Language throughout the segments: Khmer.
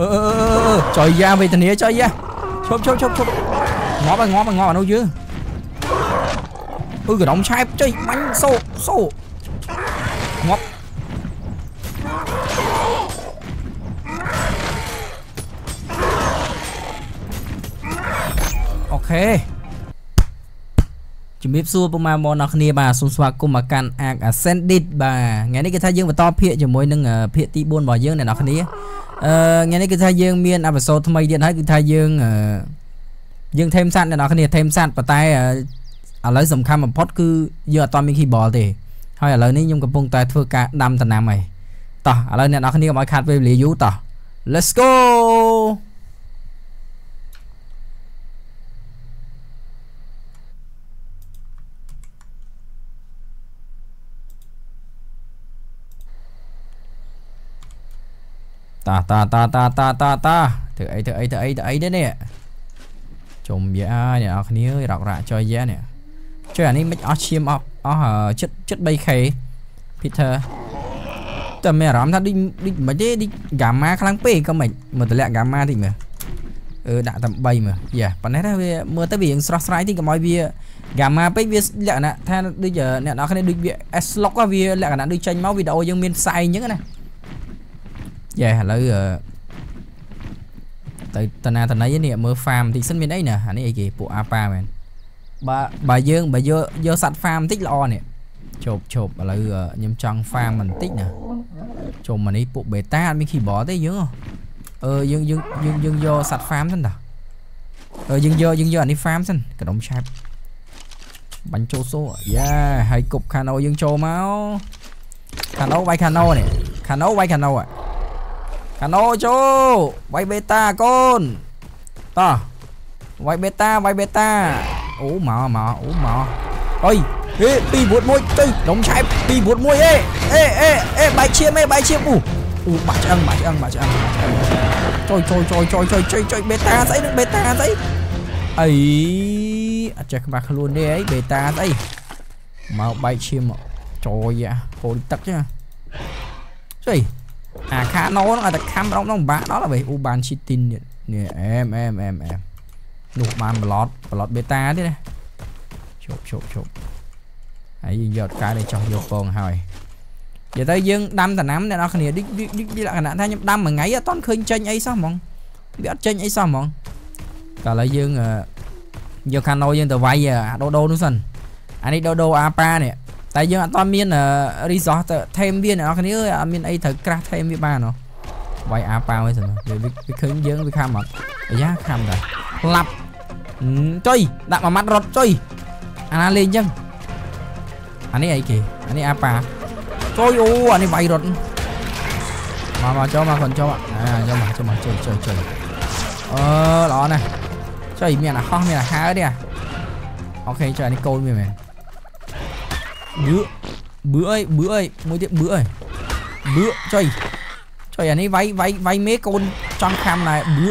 អឺអឺអឺចុយយ៉ាវេទនាចុយយ៉ាឈប់ឈប់ឈប់ឈប់ងាប់ហើយងាប់ហើយងាប់អានោះយើងអឺកណ្ដុំឆែបចុយបាញ់សូសូងាប់អូខេជំរាបសួរពុកម៉ែបងប្អូនអរគ្នាបាទសូមស្វាគមន៍មកកាន់អាក Ascended បាទថ្ងៃនេះគេថាយើងបន្តភាគជាមួយនឹងអឺភាគទី4របស់យើងអ្នកនរគ្នា អឺថ្ងៃនេះគឺថាយើងមានអបសូតថ្មីទៀតហើយគឺថាយើងយើងថេមសាត់អ្នកនរគ្នាថេមសាត់ប៉ុន្តែឥឡូវសំខាន់បំផុតគឺយើងអត់មាន keyboard ទេហើយឥឡូវនេះខ្ញុំកំពុងតែធ្វើការដាំដំណាំហើយតោះឥឡូវអ្នកនរគ្នាកុំឲ្យខាត់ពេលវេលាយូរតោះ Let's go តាតាតាតាតាតាតាធ្វើអីធ្វើអីធ្វើអីធ្វើអីទេនេះជុំយ៉ាអ្នកនរគ្នារករាក់ចុយយ៉ានេះចុយអានេះមិនអស់ឈាមអស់អស់ចិត្តចិត្ត 3k Peter តែមានអារម្មណ៍ថាដូចដូចមិនទេដូច gamma ខ្លាំងពេកក៏មិនមើលតម្លាក់ gamma តិចមើលអឺដាក់តែ3មើលយ៉ាប៉ុន្តែវាមើលទៅវារៀងស្រស់ស្រាយតិចកុំឲ្យវា gamma ពេកវាលក្ខណៈថាដូចអ្នកនរគ្នាដូចវា S lock វាលក្ខណៈដូចចេញមកវីដេអូយើងមានផ្សែងអញ្ចឹងណា យ៉ាឥឡូវទៅតាណាតណៃនេះមើល farm បន្តិចសិនមានអីណាអានេះអីគេពួកអាប៉ាមែនបើបើយើងបើយកយកសัตว์ farm បន្តិចល្អនេះជប់ជប់ឥឡូវខ្ញុំចង់ farm បន្តិចណាជុំអានេះពួក beta អត់មាន keyboard ទេយើងអឺយើងយើងយើងយើងយកសัตว์ farm សិនតាអឺយើងយកយើងយកអានេះ farm សិនកដុំឆាប់បាញ់ចូលសូយ៉ាហើយគប់ខាណូយើងចូលមកខាណូវាយខាណូនេះខាណូវាយខាណូអា កាណូចូលវាយបេតាកូនតោះវាយបេតាវាយបេតាអូមកមកអូមកអុយហេ2វុតមួយទៅដុំឆែប2វុតមួយអេអេអេអេបាយឈាមអេបាយឈាមអូអូបាក់ឆ្អឹងបាក់ឆ្អឹងបាក់ឆ្អឹ ងចូលចូលចូលចូលចូលជួយជួយបេតាស្អីនឹងបេតាស្អីអីអត់ចេះក្បាស់ខ្លួនទេអីបេតាស្អីមកបាយឈាមចូលយ៉ាហូរទឹកចឹងជួយអាខាណូហ្នឹងឲ្យតែខំរំហ្នឹងពិបាកដល់ហើយអូបានឈីទីននេះអែមអែមអែមអែមនោះបានប្លត់ប្លត់បេតាទៀតណាជប់ជប់ជប់ហើយយើងយកកាយនេះចោះយកពងហើយនិយាយទៅយើងដាំដំណាំអ្នកនរគ្នាដូចលក្ខណៈថាខ្ញុំដាំមួយថ្ងៃអត់ទាន់ឃើញចេញអីសោះហ្មងវាអត់ចេញអីសោះហ្មងតែឥឡូវយើងយកខាណូយើងទៅវាយអាដូដូនោះសិនអានេះដូដូអាប៉ានេះ តែយើងអត់តមាន resource ទៅ theme វាអ្នកនរគ្នាអត់មានអីត្រូវក្រាស់ theme វាបានហ៎វាយអាប៉ាវិញសិនវាវាឃើញយើងវាខំអត់អាយ៉ាខំតែផ្លាប់ចុយដាក់មួយម៉ាត់រត់ចុយអាណាលេងអញ្ចឹងអានេះអីគេអានេះអាប៉ាចុយអូអានេះវាយរត់មកមកចូលមកគាត់ចូលអាចូលមកចូលមកចុយចុយចុយអឺល្អណាស់ចុយមានអាហោះមានអាហើទេអូខេចុយអានេះកូនវាមែន បឿបឿអីបឿអីមួយទៀតបឿអីបឿចុយចុយអានេះវាយវាយវាយមេកូនចង់ខំណែបឿ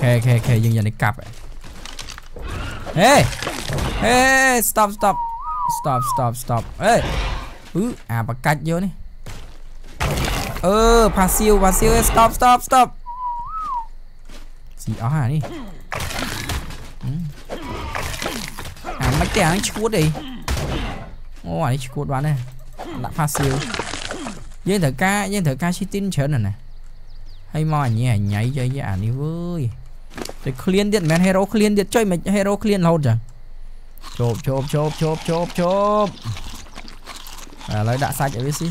ខេខេខេយើងយ៉ាងនេះកាប់ហេហេ stop stop stop stop stop អេអឺអាបកាច់យកនេះអឺផាស៊ីវផាស៊ីវ stop stop stop ស៊ីអស់អា អាមិនទេអានេះឈួតអីអូអានេះឈួតបានទេដាក់ផាស៊ីវយើងត្រូវការយើងត្រូវការឈីទីនច្រើនណាស់ហើយមកអញញ៉ៃញ៉ៃចុយអានេះវើយទៅឃ្លានទៀតមិនមែនហេរ៉ូឃ្លានទៀតចុយមិនហេរ៉ូឃ្លានរហូតចឹងជប់ជប់ជប់ជប់ជប់ជប់ឥឡូវដាក់សាច់ឲ្យវាស៊ី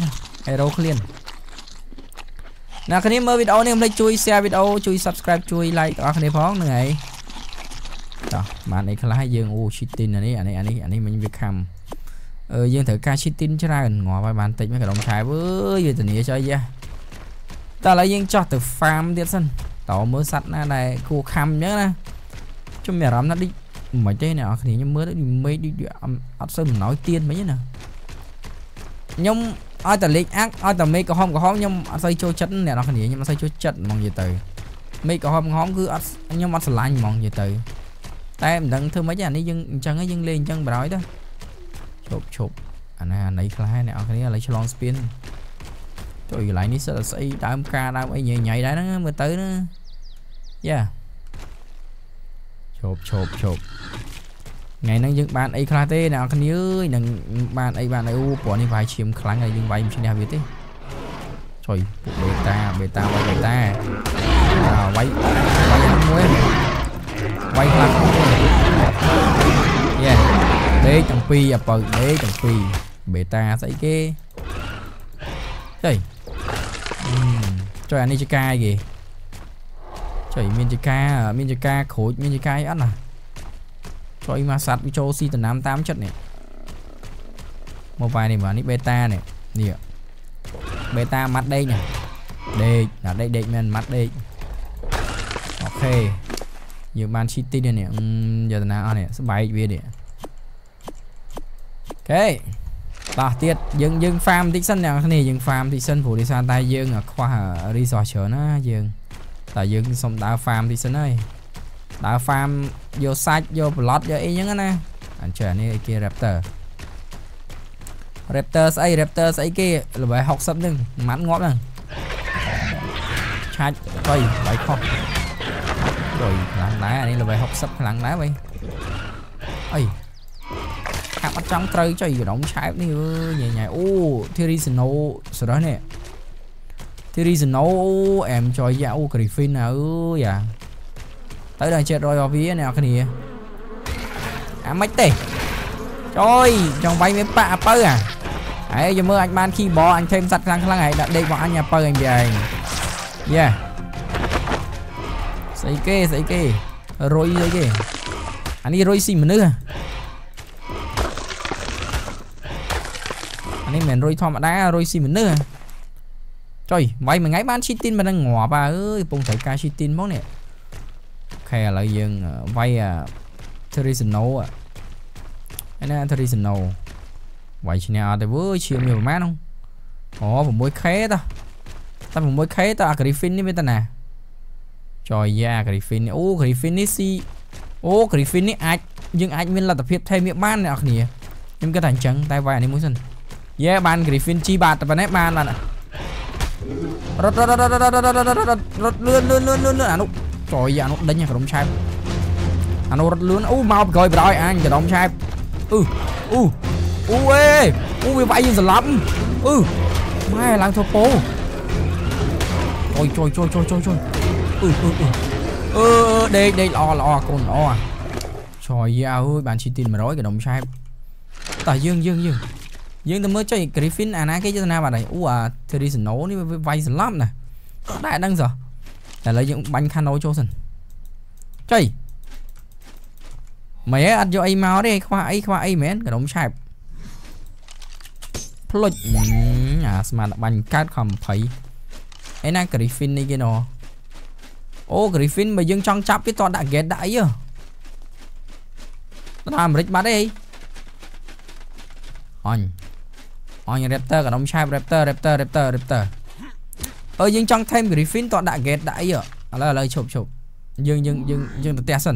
ហេរ៉ូឃ្លានអ្នកគ្នាមើលវីដេអូនេះកុំភ្លេចជួយ share វីដេអូជួយ subscribe ជួយ like បងប្អូនគ្នាផងហ្នឹងហើយ តោះបានអីខ្លះយើងអូឈីទីនអានេះអានេះអានេះអានេះមិញវាខំអឺយើងត្រូវការឈីទីនច្រើនងាប់ឲ្យបានតិចមកកដុំឆែអើយវេទនាចុយយ៉ាតែឥឡូវយើងចោះទៅ farm ទៀតសិនតើមើលសัตว์ណាដែលគួរខំអញ្ចឹងណាខ្ញុំមានអារម្មណ៍ថាដូចមិនទេអ្នកនរគ្នាខ្ញុំមើលទៅមេឃដូចអត់សូវមិនណោយទៀនមិញណាខ្ញុំឲ្យតែលេខអាក់ឲ្យតែមេឃក្រហមក្រហមខ្ញុំអត់សូវចូលចិត្តអ្នកនរគ្នាខ្ញុំអត់សូវចូលចិត្តហ្មងនិយាយទៅមេឃក្រហមក្រហមគឺអត់ខ្ញុំអត់ស្រឡាញ់ហ្មងនិយាយទៅ តែមិនដឹងធ្វើម៉េចអានេះយើងអញ្ចឹងយើងលេងអញ្ចឹងបរោយទៅឈប់ឈប់អាណាណៃខ្លះអ្នកនរគ្នាឥឡូវឆ្លងស្ពានចុយកន្លែងនេះសិតតែស្អីដើមការដើមអីញ៉ៃញ៉ៃដែរហ្នឹងមើលទៅណាយ៉ាឈប់ឈប់ឈប់ថ្ងៃហ្នឹងយើងបានអីខ្លះទេអ្នកនរគ្នាអើយនឹងបានអីបានអីអូព្រោះនេះវាយឈាមខ្លាំងហើយយើងវាយមិនឈ្នះវាទេចុយពួកបេតាបេតាវាយបេតាអាវាយវាយមួយ វាយខ្លាំងយេដេកទាំងពីរអាបើដេកទាំងពីរបេតាស្អីគេចុយចុយអានេះជាកាយគេចុយមានជាកាមានជាកាក្រូចមានជាកាយអត់ណាចុយមកសัตว์វាចូលស៊ីតំណាំតាមចិត្តនេះមកបាយនេះមកនេះបេតានេះនេះបេតាម៉ាត់ដេកនេះដេកណាដេកដេកមែនម៉ាត់ដេកអូខេ យើងបានឈីទីនេះយកតាណាអស់នេះស្បែកវានេះអូខេតោះទៀតយើងយើង farm តិចសិនអ្នកគ្នាយើង farm តិចសិនព្រោះដោយសារតែយើងខ្វះ resource ច្រើនណាយើងតែយើងសុំដើរ farm តិចសិនហើយដើរ farm យកសាច់យកប្លុតយកអីហ្នឹងណាអញ្ចឹងនេះគេ raptor raptor ស្អី raptor ស្អីគេល្បែ60ហ្នឹងម៉ាត់ងាប់ហ្នឹងឆាច់ទៅបាយខុសដូចខ្លាំងដែរអានេះល្បែ60ខ្លាំងដែរវិញអីកាប់អត់ចង់ត្រូវចុយកដុំឆែបនេះអើយញ៉ៃញ៉ៃអូ Therizino ស្ rồi. Lạng đá đi là về học sắp lặng đá vậy. Ơi các bắt trắng trời cho gì đóng trái này nhẹ nhẹ ô theory snow sau đó nè. Theory snow em cho dạ ô griffin à, ư dạ à. tới đây chết rồi vào vía nè cái gì à mấy tê. Trời trong bay mấy bạ bơ à. Ấy giờ mơ anh man khi bỏ anh thêm sạch khăn khăn này đã đi bỏ anh nhà bơ anh về. Yeah. ស្អីគេស្អីគេរុយស្អីគេអានេះរុយស៊ីមនុស្សអានេះមិនមែនរុយធម្មតារុយស៊ីមនុស្សចុយវាយមួយថ្ងៃបានឈីទីនមិននឹងងាប់អើយកំពុងត្រូវការឈីទីនមកនេះអូខេឥឡូវយើងវាយអា Terisino អានេះ Terisino វាយឈ្នះអត់ទេវើឈាមមានប្រហែលហ្នឹងអូ 6k តោះតែ 6k តើអា Griffin នេះមានតាណា ចយយ៉ា Griffin អូ Griffin នេះស៊ីអូ Griffin នេះអាចយើងអាចមានលទ្ធភាពថេមវាបានអ្នកគ្នាខ្ញុំគិតថាអញ្ចឹងតែវាយអានេះមួយសិនយេបាន Griffin ជីបាទតែប៉ុណ្ណេះបានបានរត់រត់រត់រត់រត់រត់រត់រត់លឿនលឿនលឿនលឿនអានោះចយអានោះដេញក្រុមឆែបអានោះរត់លឿនអូមកក្រោយប្រយអញក្រុមឆែបអឺអូអូអេអូវាវាយយើងស្លាប់អឺម៉ែឡើងធ្វើពោអុយជួយជួយជួយជួយជួយ អឺអឺអឺដេកដេកល្អល្អកូនល្អឆយយ៉ាអើយបានឈីទីន100កដុំឆែបតើយើងយើងយើងយើងទៅមើលចុយ Griffin អាណាគេយល់ណាបាត់ហើយអូអា Terisino នេះវាយស្លាប់ណាដែរដឹងសោះតែឥឡូវយើងបាញ់ Kano ចូលសិនចុយមិនអត់យកអីមកទេខ្វះអីខ្វះអីមែនកដុំឆែបផ្លុចអាស្មានបាញ់កើតខំ20ឯណា Griffin នេះគេណោះ អូ Griffin បើយើងចង់ចាប់វាតដាក់ gate ដាក់អីហ៎ដល់អាមេរិកបាត់អីអញអញ Raptor កណ្ដុំឆែប Raptor Raptor Raptor Raptor អើយើងចង់ថែម Griffin តដាក់ gate ដាក់អីហ៎ឥឡូវឥឡូវឈប់ឈប់យើងយើងយើងយើងទៅផ្ទះសិន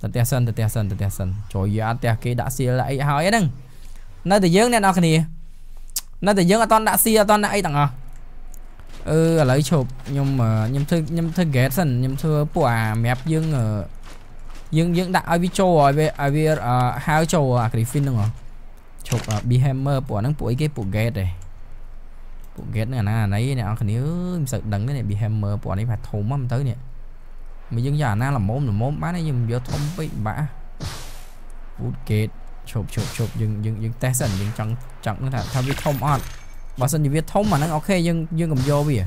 ទៅផ្ទះសិនទៅផ្ទះសិនទៅផ្ទះសិនចូលយ៉ាផ្ទះគេដាក់សៀលអីហើយហ្នឹងនៅតែយើងអ្នកនរគ្នានៅតែយើងអត់តដាក់សៀអត់តដាក់អីទាំងអស់ អឺឥឡូវឈប់ខ្ញុំខ្ញុំធ្វើខ្ញុំធ្វើ gate សិនខ្ញុំធ្វើពួកអា map យើងយើងយើងដាក់ឲ្យវាចូលឲ្យវាឲ្យវាហៅចូលអា Griffin ហ្នឹងហ៎ឈប់ Behammer ពួកហ្នឹងពួកអីគេពួក gate ទេពួក gate ហ្នឹងអាណាអាណីអ្នកនរគ្នាអើយមិនសូវដឹងទេ Behammer ពួកនេះផាធំហ្នឹងទៅនេះមកយើងយកអាណាល្មមល្មមបានយើងយកធំពេកបាក់ Wood gate ឈប់ឈប់ឈប់យើងយើងយើងតេស្តសិនយើងចង់ចង់ថាថាវាធំអត់ បើសិនជាវាធំអាហ្នឹងអូខេយើងយើងកុំយកវា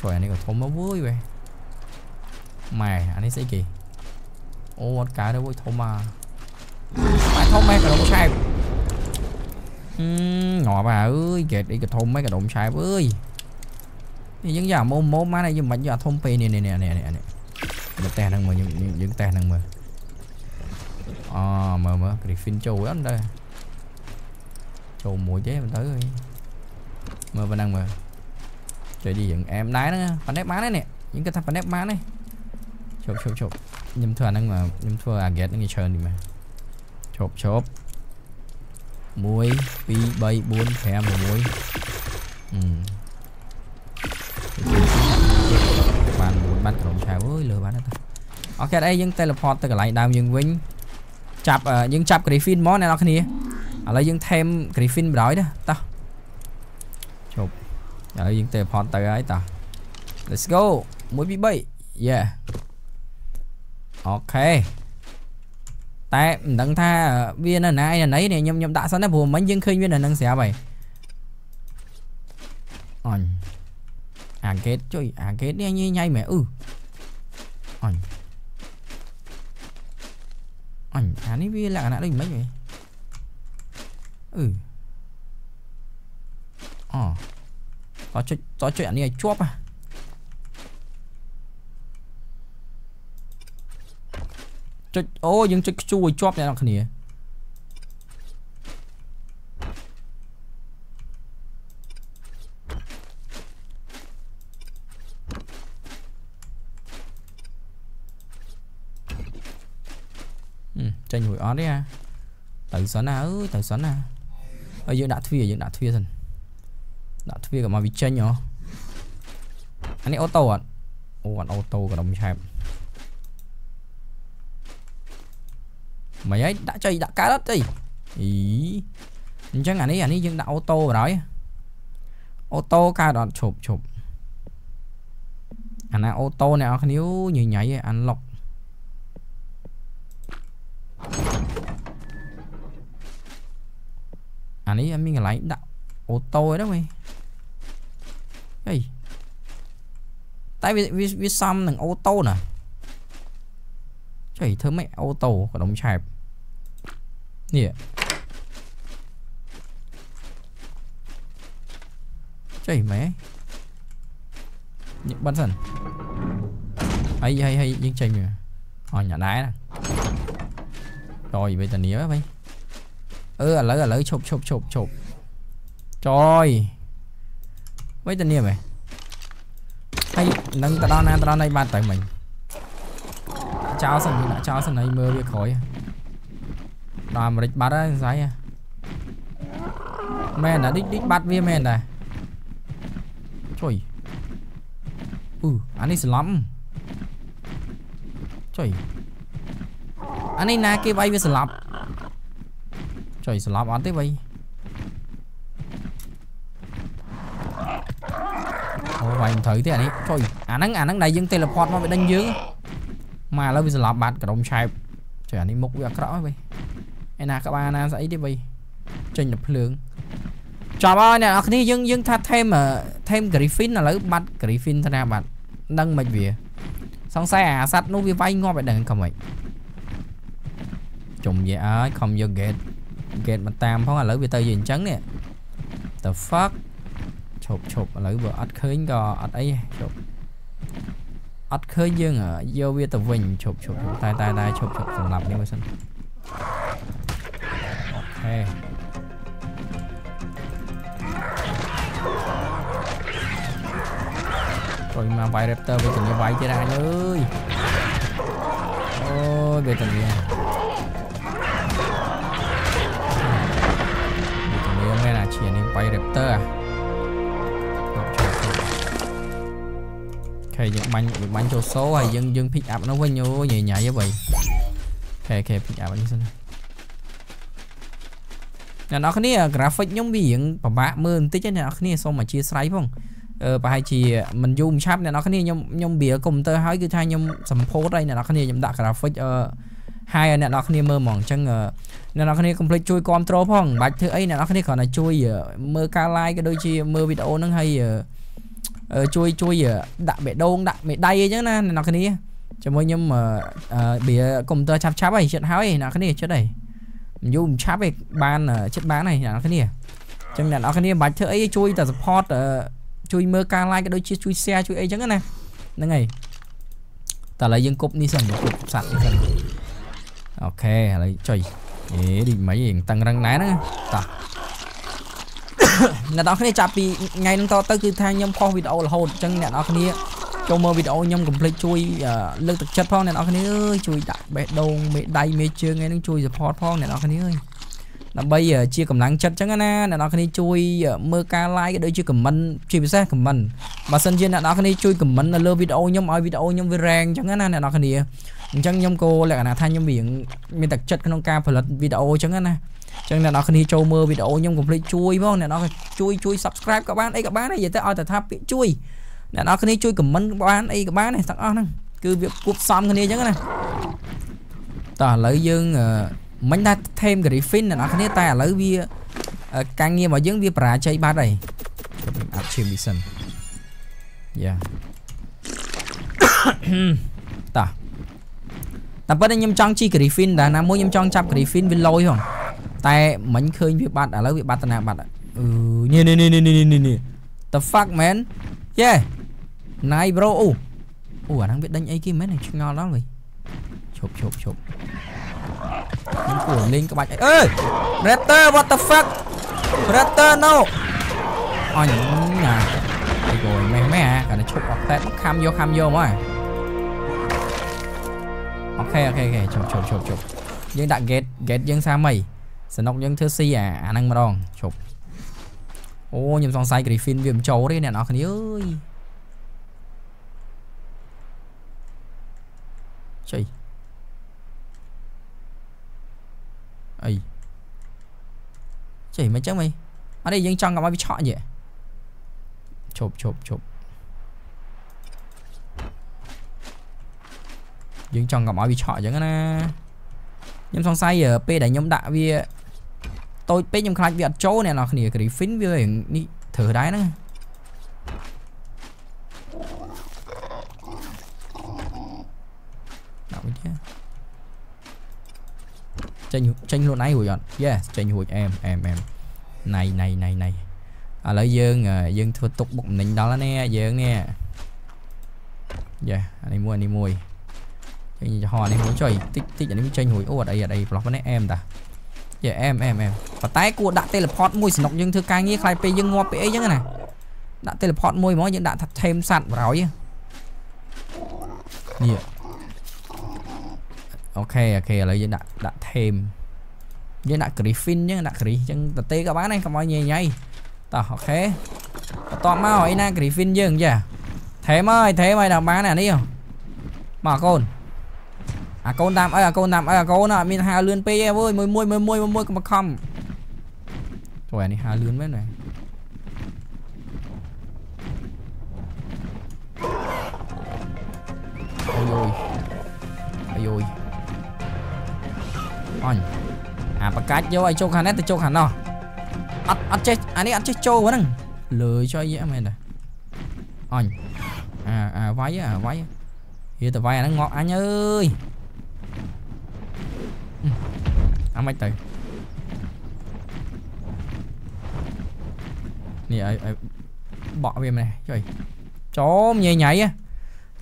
ជួយអានេះក៏ធំមកវើយវ៉េម៉ែអានេះស្អីគេអូអត់កើតទេវើយធំមកម៉ែធំម៉ែកដុំឆែបហឹមងាប់អើយកេតអីក៏ធំម៉ែកដុំឆែបអើយនេះយើងយកមុំមុំមកយើងមិនយកអាធំពេកនេះនេះនេះនេះនេះមកតេះហ្នឹងមើលយើងយើងតេះហ្នឹងមើលអូមើលមើល Griffin ចូលអត់ដែរ ចូលមួយទេមិនទៅអីមើលប៉ុណ្ណឹងមើលចុយឌីយើងអែមដែរហ្នឹងប៉ាណេបបានទេនេះយើងគិតថាប៉ាណេបបានទេជប់ជប់ជប់ខ្ញុំធ្វើអាហ្នឹងខ្ញុំធ្វើអា get ហ្នឹងឲ្យច្រើននេះមើលជប់ជប់1 2 3 4 5 6បានមួយបាត់ក្រុមឆាវអើយលើបានទៅអូខេអីយើង teleport ទៅកន្លែងដើមយើងវិញចាប់យើងចាប់ Griffin មកអ្នកនរគ្នា ឥឡូវយើងថែម Griffin បណ្ដោយណាតោះជប់ឥឡូវយើង teleport ទៅហើយតោះ Let's go 1 2 3 Yeah អូខេតែមិនដឹងថាវានៅណាឯណីនេះខ្ញុំខ្ញុំដាក់សិនណាព្រោះមិញយើងឃើញវានៅនឹងស្រាប់ហើយអញអាកេតជួយអាកេតនេះញ៉ៃញ៉ៃមែអឺអញអញអានេះវាលក្ខណៈដូចមិនហី អឺអូតចុចតចុចអានេះឲ្យជាប់ហ่ะចុចអូយើងចុចខ្ជួឲ្យជាប់អ្នកនរគ្នាចេញរួចអត់ទេអាទៅសិនណាអើយទៅសិនណា ហើយយើងដាក់ទ្វារយើងដាក់ទ្វារសិនដាក់ទ្វារកុំឲ្យវាចេញហ៎អានេះអូតូអត់អូអត់អូតូក៏ដុំឆែបមិនហើយដាក់ចុយដាក់កើតអត់ទេអីអញ្ចឹងអានេះអានេះយើងដាក់អូតូបណ្ដោយអូតូកើតអត់ឈប់ឈប់អាណាអូតូអ្នកនរគ្នាញញ៉ៃអានឡុកអា នេះអត់មានកន្លែងដាក់អូតូទេណាវិញហេតែវាវាសំនឹងអូតូណាចុយធ្វើម៉េចអូតូកដុំឆែបនេះចុយម៉ែនេះបិទសិនហើយហើយហើយយើ ងចេញមើលអញអត់ដែរណាតយវេទនាវិញអឺឥឡូវឥឡូវឈប់ឈប់ឈប់ឈប់ចយវេទនាមែនហើយនឹងទៅដល់ណាទៅដល់ណៃបាត់ទៅមិញចោលសិនដាក់ចោលសិនហើយមើលវាក្រោយដល់អាមេរិក បាត់ហើយស្អីមែនណាឌីឌីបាត់វាមែនដែរជួយអឺអានេះស្លំជួយអានេះណាគេវាយវាស្លាប់ចុយស្លាប់អត់ទេវៃអូវៃមិនត្រូវទេអានេះចុយអាហ្នឹងអាហ្នឹងដែលយើង teleport មកវាដេញយើងមកឥឡូវវាស្លាប់បាត់ក្រុមឆែបចុយអានេះមុខវាអាក្រក់ហើយវៃឯណាក្បាលណាស្អីទេវៃចេញតែភ្លើងចាប់ហើយអ្នកនរគ្នាយើងយើងថាថេមថេម Griffin ឥឡូវបាត់ Griffin ទៅណាបាត់ដឹងមិនវាសង្ស័យអាសัตว์នោះវាវាយងាប់ឲ្យដឹងខំមិនជុំយាអើយខំយក gate gate មកតាមផងឥឡូវវាទៅជាអញ្ចឹងនេះ the fuck ឈប់ឈប់ឥឡូវបើអត់ឃើញក៏អត់អីឈប់អត់ឃើញយើងយកវាទៅវិញឈប់ឈប់តែតែតែឈប់ឈប់សម្រាប់នេះមើលសិនអូខេចូលមកវាយ raptor វាទៅវាយទៀតអញអើយអូយវាទៅជានាងបៃ Raptor ខេយើងបាញ់យើងបាញ់ចូលសូហើយយើងយើង pick up នោះវិញអូញ៉ៃញ៉ៃហ្នឹងខេខេ pick up នេះសិនអ្នកនរគ្នា graphic ខ្ញុំវារៀងពិបាកមើលបន្តិចណាអ្នកនរគ្នាសូមអធិស្ឋានផងអឺប្រហែលជាមិនយូរមិនឆាប់អ្នកនរគ្នាខ្ញុំខ្ញុំវាកុំព្យូទ័រហើយគឺថាខ្ញុំសម្ពោធហើយអ្នកនរគ្នាខ្ញុំដាក់ graphic អឺហើយអ្នកនរគ្នាមើលហ្មងអញ្ចឹងអ្នកនរគ្នាកុំភ្លេចជួយគ្រប់គ្រងផងមិនបាច់ធ្វើអីអ្នកនរគ្នាគ្រាន់តែជួយមើលការ live ក៏ដូចជាមើលវីដេអូហ្នឹងហើយ ជួយជួយដាក់បេះដូងដាក់មេដៃអីចឹងណាអ្នកនរគ្នាជាមួយខ្ញុំបៀកុំព្យូទ័រឆាប់ឆាប់ហើយចិត្តហើយអ្នកនរគ្នាចិត្តហើយមិនយូរមិនឆាប់ទេបានចិត្តបានហើយអ្នកនរគ្នាអញ្ចឹងអ្នកនរគ្នាមិនបាច់ធ្វើអីជួយតែ support ជួយមើលការ live ក៏ដូចជាជួយ share ជួយអីចឹងណាហ្នឹងហើយតែឥឡូវយើងគប់នេះសិនគប់សัตว์នេះសិនអូខេឥឡូវចុយអេឌីមិនឯងតឹងរឹងណែហ្នឹងតោះ អ្នកនរគ្នាចាប់ពីថ្ងៃហ្នឹងតទៅគឺថាខ្ញុំផុសវីដេអូរហូតអញ្ចឹងអ្នកនរគ្នាចូលមើលវីដេអូខ្ញុំកុំភ្លេចជួយលើកទឹកចិត្តផងអ្នកនរគ្នាអើយជួយដាក់បេះដូងមេដៃមេជើងថ្ងៃហ្នឹងជួយ support ផងអ្នកនរគ្នាអើយ ដើម្បីជាកម្លាំងចិត្តចឹងណាអ្នកនរគ្នាជួយមើលការ like ក៏ដូចជា comment ជាពិសេស comment បើសិនជាអ្នកនរគ្នាជួយ comment នៅលើវីដេអូខ្ញុំឲ្យវីដេអូខ្ញុំវា rank ចឹងណាអ្នកនរគ្នាអញ្ចឹងខ្ញុំក៏លក្ខណៈថាខ្ញុំរៀងមានទឹកចិត្តក្នុងការផលិតវីដេអូចឹងណាចឹងអ្នកនរគ្នាចូលមើលវីដេអូខ្ញុំកុំភ្លេចជួយផងអ្នកនរជួយជួយ subscribe ក៏បានអីក៏បាននិយាយទៅឲ្យតែថាពាក្យជួយអ្នកនរគ្នាជួយ comment បានអីក៏បានទាំងអស់ហ្នឹងគឺវាគប់សំគ្នាចឹងណាតោះឥឡូវយើង មិញថា theme Griffin អ្នកនរគ្នាតែឥឡូវវាការងាររបស់យើងវាបរាជ័យបាត់ហើយខ្ញុំអាប់ chim listen យ៉ាតោះតែប៉ុន្តែខ្ញុំចង់ជី Griffin ដែរណាមួយខ្ញុំចង់ចាប់ Griffin វាលយហងតែមិញឃើញវាបាត់ឥឡូវវាបាត់តាណាបាត់អឺនេះនេះនេះនេះនេះ The fuck man yeah ណៃ bro អូអូអាហ្នឹងវាដេញអីគេមែនឆ្ងល់ដល់វិញឈប់ឈប់ឈប់ ខ្ញុំគួរលេងក្បាច់អីអើ Raptor what the fuck Raptor no អញណាអីគួរម៉េះម៉េះអាកាន់តែឈប់អត់តែខំយកខំយកមកអូខេអូខេអូខេឈប់ឈប់ឈប់ឈប់យើងដាក់ gate gate យើងសាមីសនុកយើងធ្វើស៊ីអាអាហ្នឹងម្ដងឈប់អូខ្ញុំសង្ស័យ Griffin វាមិនចូលទេអ្នកនរគ្នាអើយចុ អីចុយមិនចឹងមិនអត់ទេយើងចង់កុំឲ្យវាឆក់យេឈប់ឈប់ឈប់យើងចង់កុំឲ្យវាឆក់អញ្ចឹងណាខ្ញុំសង្ស័យពេលដែលខ្ញុំដាក់វាតូចពេកខ្ញុំខ្លាចវាអត់ចូលអ្នកនរគ្នា Griffin វានេះធ្វើដែរហ្នឹងដាក់វិញទៀត ចេញចេញខ្លួនឯងរួចអត់ Yes ចេញរួចអែមអែមអែមណៃណៃណៃណៃឥឡូវយើងយើងធ្វើទុកបុកម្នេញដល់ហើយនេះយើងនេះយ៉ាអានេះមួយអានេះមួយចេញចំហអានេះមួយចុយតិចតិចអានេះវាចេញរួចអូអត់អីអត់អីប្លោះប៉ុណ្ណេះអែមតាយ៉ាអែមអែមអែមប៉ុន្តែគួរដាក់ teleport មួយសំណុកយើងធ្វើការងារខ្លាយពេលយើងងាប់ពេលអីចឹងណាដាក់ teleport មួយហ្មងយើងដាក់ថា theme សัตว์បរោយនេះ អូខេអូខេឥឡូវយើងដាក់ដាក់ theme យើងដាក់ griffin ចឹងដាក់ gris ចឹងតទេក៏បានដែរកុំឲ្យញ៉ៃញ៉ៃតោះអូខេបន្តមកអីណា griffin យើងចា theme អើយ theme អើយដល់បានអានេះមកកូនអាកូនតាមអើអាកូនតាមអើអាកូនអត់មានហៅលឿនពេកទេអើយមួយមួយមួយមួយមួយកុំខំចូលអានេះហៅលឿនមែនទេអូយ អញអាបកាច់យកឲ្យជោគខាងនេះទៅជោគខាងនោះអត់អត់ចេះអានេះអត់ចេះចូលហ្នឹងលើចុយយមែនតាអញអាអាវាយអាវាយនិយាយទៅវាយអាហ្នឹងងក់អញអើយអាមិនទៅនេះឲ្យឲ្យបក់វាមែនចុយចូលញ៉ៃញ៉ៃ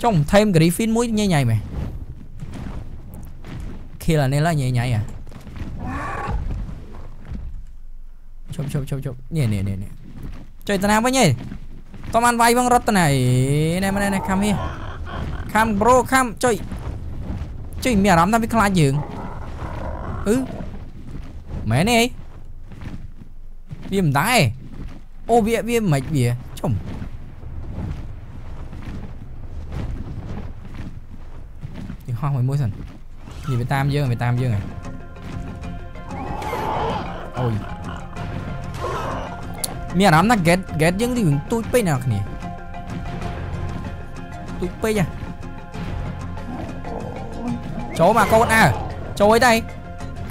ចុងថេម Griffin មួយញ៉ៃញ៉ៃមែន kill អានេះឡើយញ៉ៃញ៉ៃអា ជប់ជប់ជប់ជប់នេះនេះនេះចុយតាណាវិញឯងតបានវាយបងរត់តាណាណែណែណែខំហៀខំប្រូខំចុយចុយមានអារម្មណ៍ថាវាខ្លាចយើងអឺមែនទេវាមិនដែរអូវាវាមិនវាជុំយើងហោះមួយមួយសិននេះវាតាមយើងវាតាមយើងហ៎អូយ មានអារម្មណ៍ថា get get យើងទីទូចពេកណាគ្នាទូចពេកហ៎ចូលមកកូនអើចូលទៅ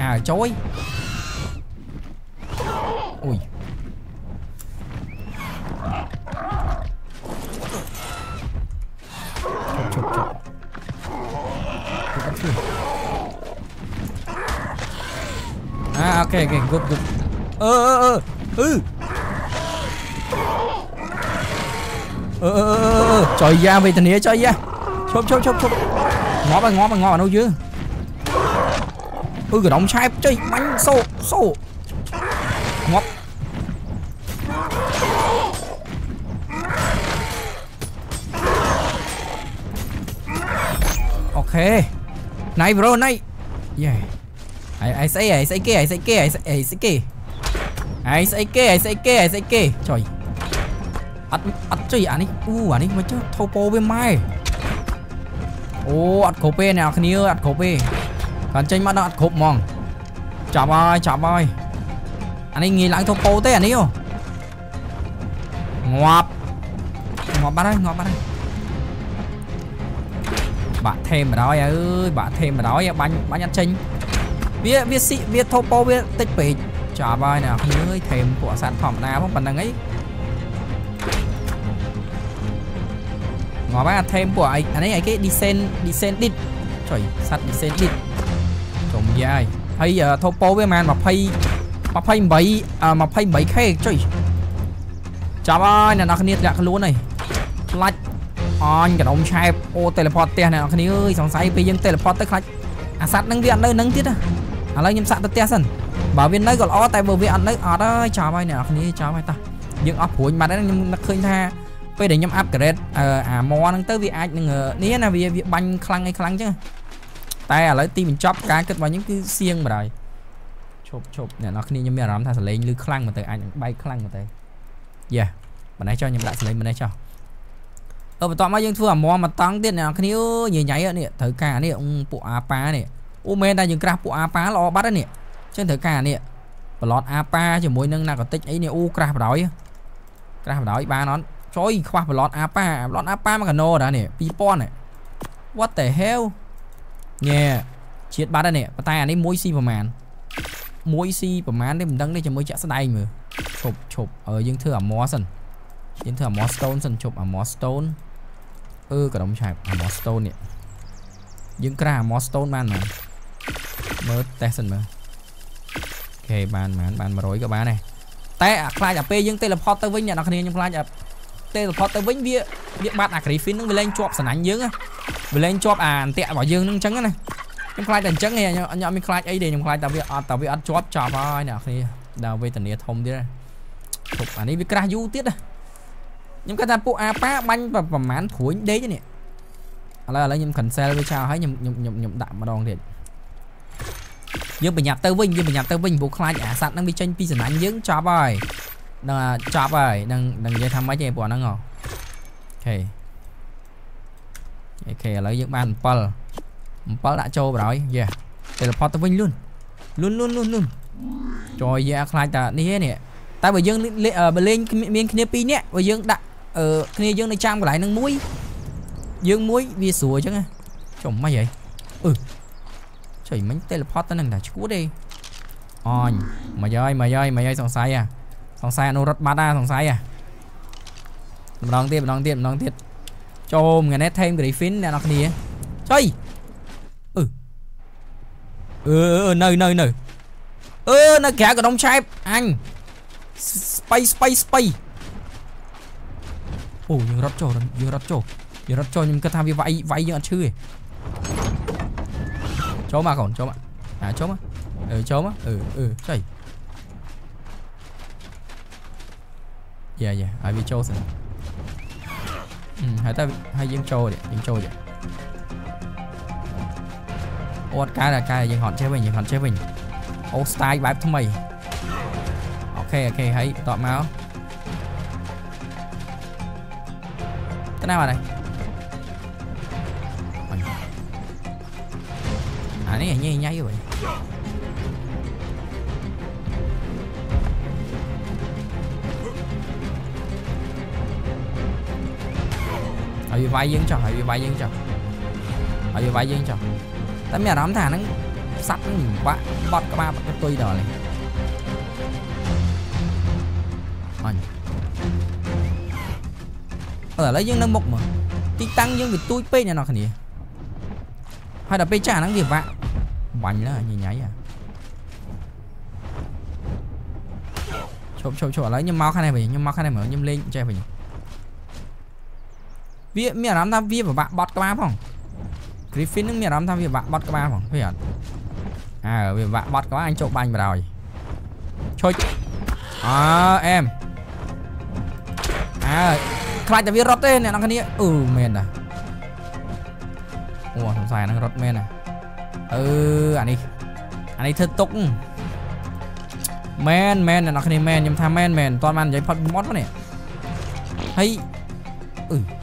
អើចូលអូយជប់ជប់អាអូខេអូខេ good good អឺអឺអឺអឺ អឺចុយយ៉ាវេទនាចុយយ៉ាឈប់ឈប់ឈប់ឈប់ងាប់ហើយងាប់ហើយងាប់អានោះយើងអឺកណ្ដុំឆែបចុយបាញ់សូសូងាប់អូខេណៃប្រូណៃយេហើយឯស្អីឯស្អីគេឯស្អីគេឯស្អីស្អីគេឯស្អីគេឯស្អីគេឯស្អីគេចុយអត់អត់ចុយអានេះអូអានេះមិនចុះថោពោវាម៉ែអូអត់គ្រប់ទេអ្នកគ្នាអត់គ្រប់ទេគាត់ចេញមកដល់អត់គ្រប់ហ្មងចាប់ហើយចាប់ហើយអានេះងាយឡើងថោពោទេអានេះអូងាប់ងាប់បាត់ហើយងាប់បាត់ហើយបាក់ថេមបណ្ដោយអើយបាក់ថេមបណ្ដោយបាញ់បាញ់អត់ចេញវាវាស៊ីវាថោពោវាតិចពេកចាប់ហើយអ្នកគ្នាអើយថេមពួកអសត្វធម្មតាផងប៉ុណ្្នឹងអី ងាប់ហើយអាថេមពួកអីអានេះអីគេ descent descent dit ចុយសัตว์ descent dit ចុំយាយហើយថោពោវាប្រហែល20 28 28k ចុយចាប់ហើយអ្នកនរគ្នាធ្លាក់ខ្លួនហើយខ្លាច់អញកណ្ដុំឆែបអូ teleport ផ្ទះអ្នកនរគ្នាអើយសង្ស័យពេលយើង teleport ទៅខ្លាច់អាសัตว์នឹងវាអត់នៅនឹងទៀតណាឥឡូវខ្ញុំសាក់ទៅផ្ទះសិនបើវានៅក៏ល្អតែបើវាអត់នៅអត់ហើយចាប់ហើយអ្នកនរគ្នាចាប់ហើយតោះយើងអស់ព្រួយបាត់ហើយខ្ញុំនឹកឃើញថា ពេលដែលខ្ញុំ upgrade អាមហ្នឹងទៅវាអាចនឹងនេះណាវាវាបាញ់ខ្លាំងឯខ្លាំងចឹងតែឥឡូវទីបញ្ចប់ការគិតរបស់ខ្ញុំគឺសៀងបណ្ដោយឈប់ឈប់អ្នកនរគ្នាខ្ញុំមានអារម្មណ៍ថាសលេងឮខ្លាំងមកទៅអាចនឹងបែកខ្លាំងមកទៅយ៉ាម្នេះចុះខ្ញុំដាក់សលេងម្នេះចុះអឺបន្ទាប់មកយើងធ្វើអាមមមកតង់ទៀតអ្នកនរគ្នាញ៉ៃញ៉ៃនេះត្រូវការនេះពួកអាប៉ានេះអូមែនតែយើងក្រាស់ពួកអាប៉ាល្អបាត់នេះចឹងត្រូវការនេះប្លត់អាប៉ាជាមួយនឹងណាកតិចអីនេះអូក្រាស់បណ្ដោយក្រាស់បណ្ដោយបានអត់ ចុយខ្វះប្លត់អាប៉ាប្លត់អាប៉ាមកកណូដែរនេះ2000នេះ What the hell ញ៉ែជាតិបាត់ហើយនេះប៉ុន្តែអានេះមួយស៊ីប្រមាណមួយស៊ីប្រមាណនេះមិនដឹងទេជាមួយចាក់ស្ដែងមើលឈប់ឈប់អឺយើងធ្វើអាមសិនយើងធ្វើអាម stone សិនឈប់អាម stone អឺកដុំឆែបអាម stone នេះយើងក្រាស់អាម stone បានមែនមើលតេស្តសិនមើលអូខេបានបានបាន100ក៏បានដែរតែអាខ្លាចអាពេលយើង teleport ទៅវិញអ្នកនរគ្នាខ្ញុំខ្លាចអា teleport ទៅវិញវាវាបាត់អា griffin ហ្នឹងវាលែងជាប់សំណាញ់យើងវាលែងជាប់អាអន្ទាក់របស់យើងហ្នឹងអញ្ចឹងណាខ្ញុំខ្លាចតែអញ្ចឹងឯងខ្ញុំអត់មានខ្លាចអីទេខ្ញុំខ្លាចតែវាអត់តែវាអត់ជាប់ចប់ហើយអ្នកគ្នាដល់វេទនាធំទៀតឈប់អានេះវាក្រាស់យូរទៀតខ្ញុំគាត់ថាពួកអាប៉ាបាញ់ប្រហែលព្រួញដេកនេះឥឡូវឥឡូវខ្ញុំ cancel វាចោលហើយខ្ញុំខ្ញុំខ្ញុំខ្ញុំដាក់ម្ដងទៀតយើងប្រញាប់ទៅវិញយើងប្រញាប់ទៅវិញព្រោះខ្លាចអាសត្វហ្នឹងវាចេញពីសំណាញ់យើងចប់ហើយ នឹងចប់ហើយនឹងនឹងនិយាយថាម៉េចទេពួកហ្នឹង OK OK ឥឡូវយើងបាន7 7ដាក់ចូលបណ្ដោយយេ teleport ទៅវិញលឿនលឿនលឿនលឿនលឿនចយយ៉ាខ្លាចតានេះឯនេះតែបើយើងបើលេងមានគ្នា2នាក់បើយើងដាក់អឺគ្នាយើងនៅចាំកន្លែងហ្នឹងមួយយើងមួយវាស្រួលអញ្ចឹងចុះមិនហីអឺចុយមិញ teleport ទៅនឹងតែឈួតទេអញមកហើយមកហើយមកហើយសង្ស័យអា សង្ស័យអនុរដ្ឋបាត់អាសង្ស័យអាម្ដងទៀតម្ដងទៀតម្ដងទៀតចូលថ្ងៃនេះ Time Griffin អ្នកនរគ្នាចុយអឺអឺនៅនៅនៅអឺនៅក្រៅកដុំឆែបអញស្បៃស្បៃស្បៃអូយើងរត់ចូលយើងរត់ចូលយើងរត់ចូលខ្ញុំគិតថាវាវាយវាយយើងអត់ឈឺទេចូលមកកូនចូលមកអាចូលមកអឺចូលមកអឺអឺចៃ យ៉ាយ៉ាឲ្យវាចូលសិនហើយតែហើយយើងចូលយើងចូលទៀតអត់កាយតែកាយយើងហត់ចេះវិញយើងហត់ចេះវិញអូ style បែបថ្មីអូខេអូខេហើយបន្តមកទៅណា វិញឲ្យវាវាយយើងចុះឲ្យវាវាយយើងចុះឲ្យវាវាយយើងចុះតែមានអារម្មណ៍ថាហ្នឹងសัตว์ហ្នឹងបាក់បត់ក្បាលបាត់ទុយដល់នេះអញអឺឥឡូវយើងនៅមុខមកទីតាំងយើងវាទួយពេកអ្នកនរគ្នាហើយដល់ពេលចាស់ហ្នឹងវាវាក់បាញ់ឡើយញ៉ៃអាឈប់ឈប់ឈប់ឥឡូវខ្ញុំមកខាងនេះវិញខ្ញុំមកខាងនេះមើលខ្ញុំលេងចេះវិញ វាមានអារម្មណ៍ថាវាពិបាកបត់ក្បាលផង Griffin នឹងមានអារម្មណ៍ថាវាពិបាកបត់ក្បាលផងឃើញអត់អើវាពិបាកបត់ក្បាលអញចូលបាញ់បរោយឈុចអើអែមអើខ្លាចតែវារត់ទេអ្នកនរគ្នាអឺមែនតាអូសង្ស័យហ្នឹងរត់មែនណាអឺអានេះអានេះធ្វើទុកមែនមែនអ្នកនរគ្នាមែនខ្ញុំថាមែនមែនតើបាននិយាយផុតមាត់នេះហើយអឺមកវិញហ៎មកវិញអាមកវិញអាល្អអូអានេះវាយកឡង់ដែរយ៉ាវា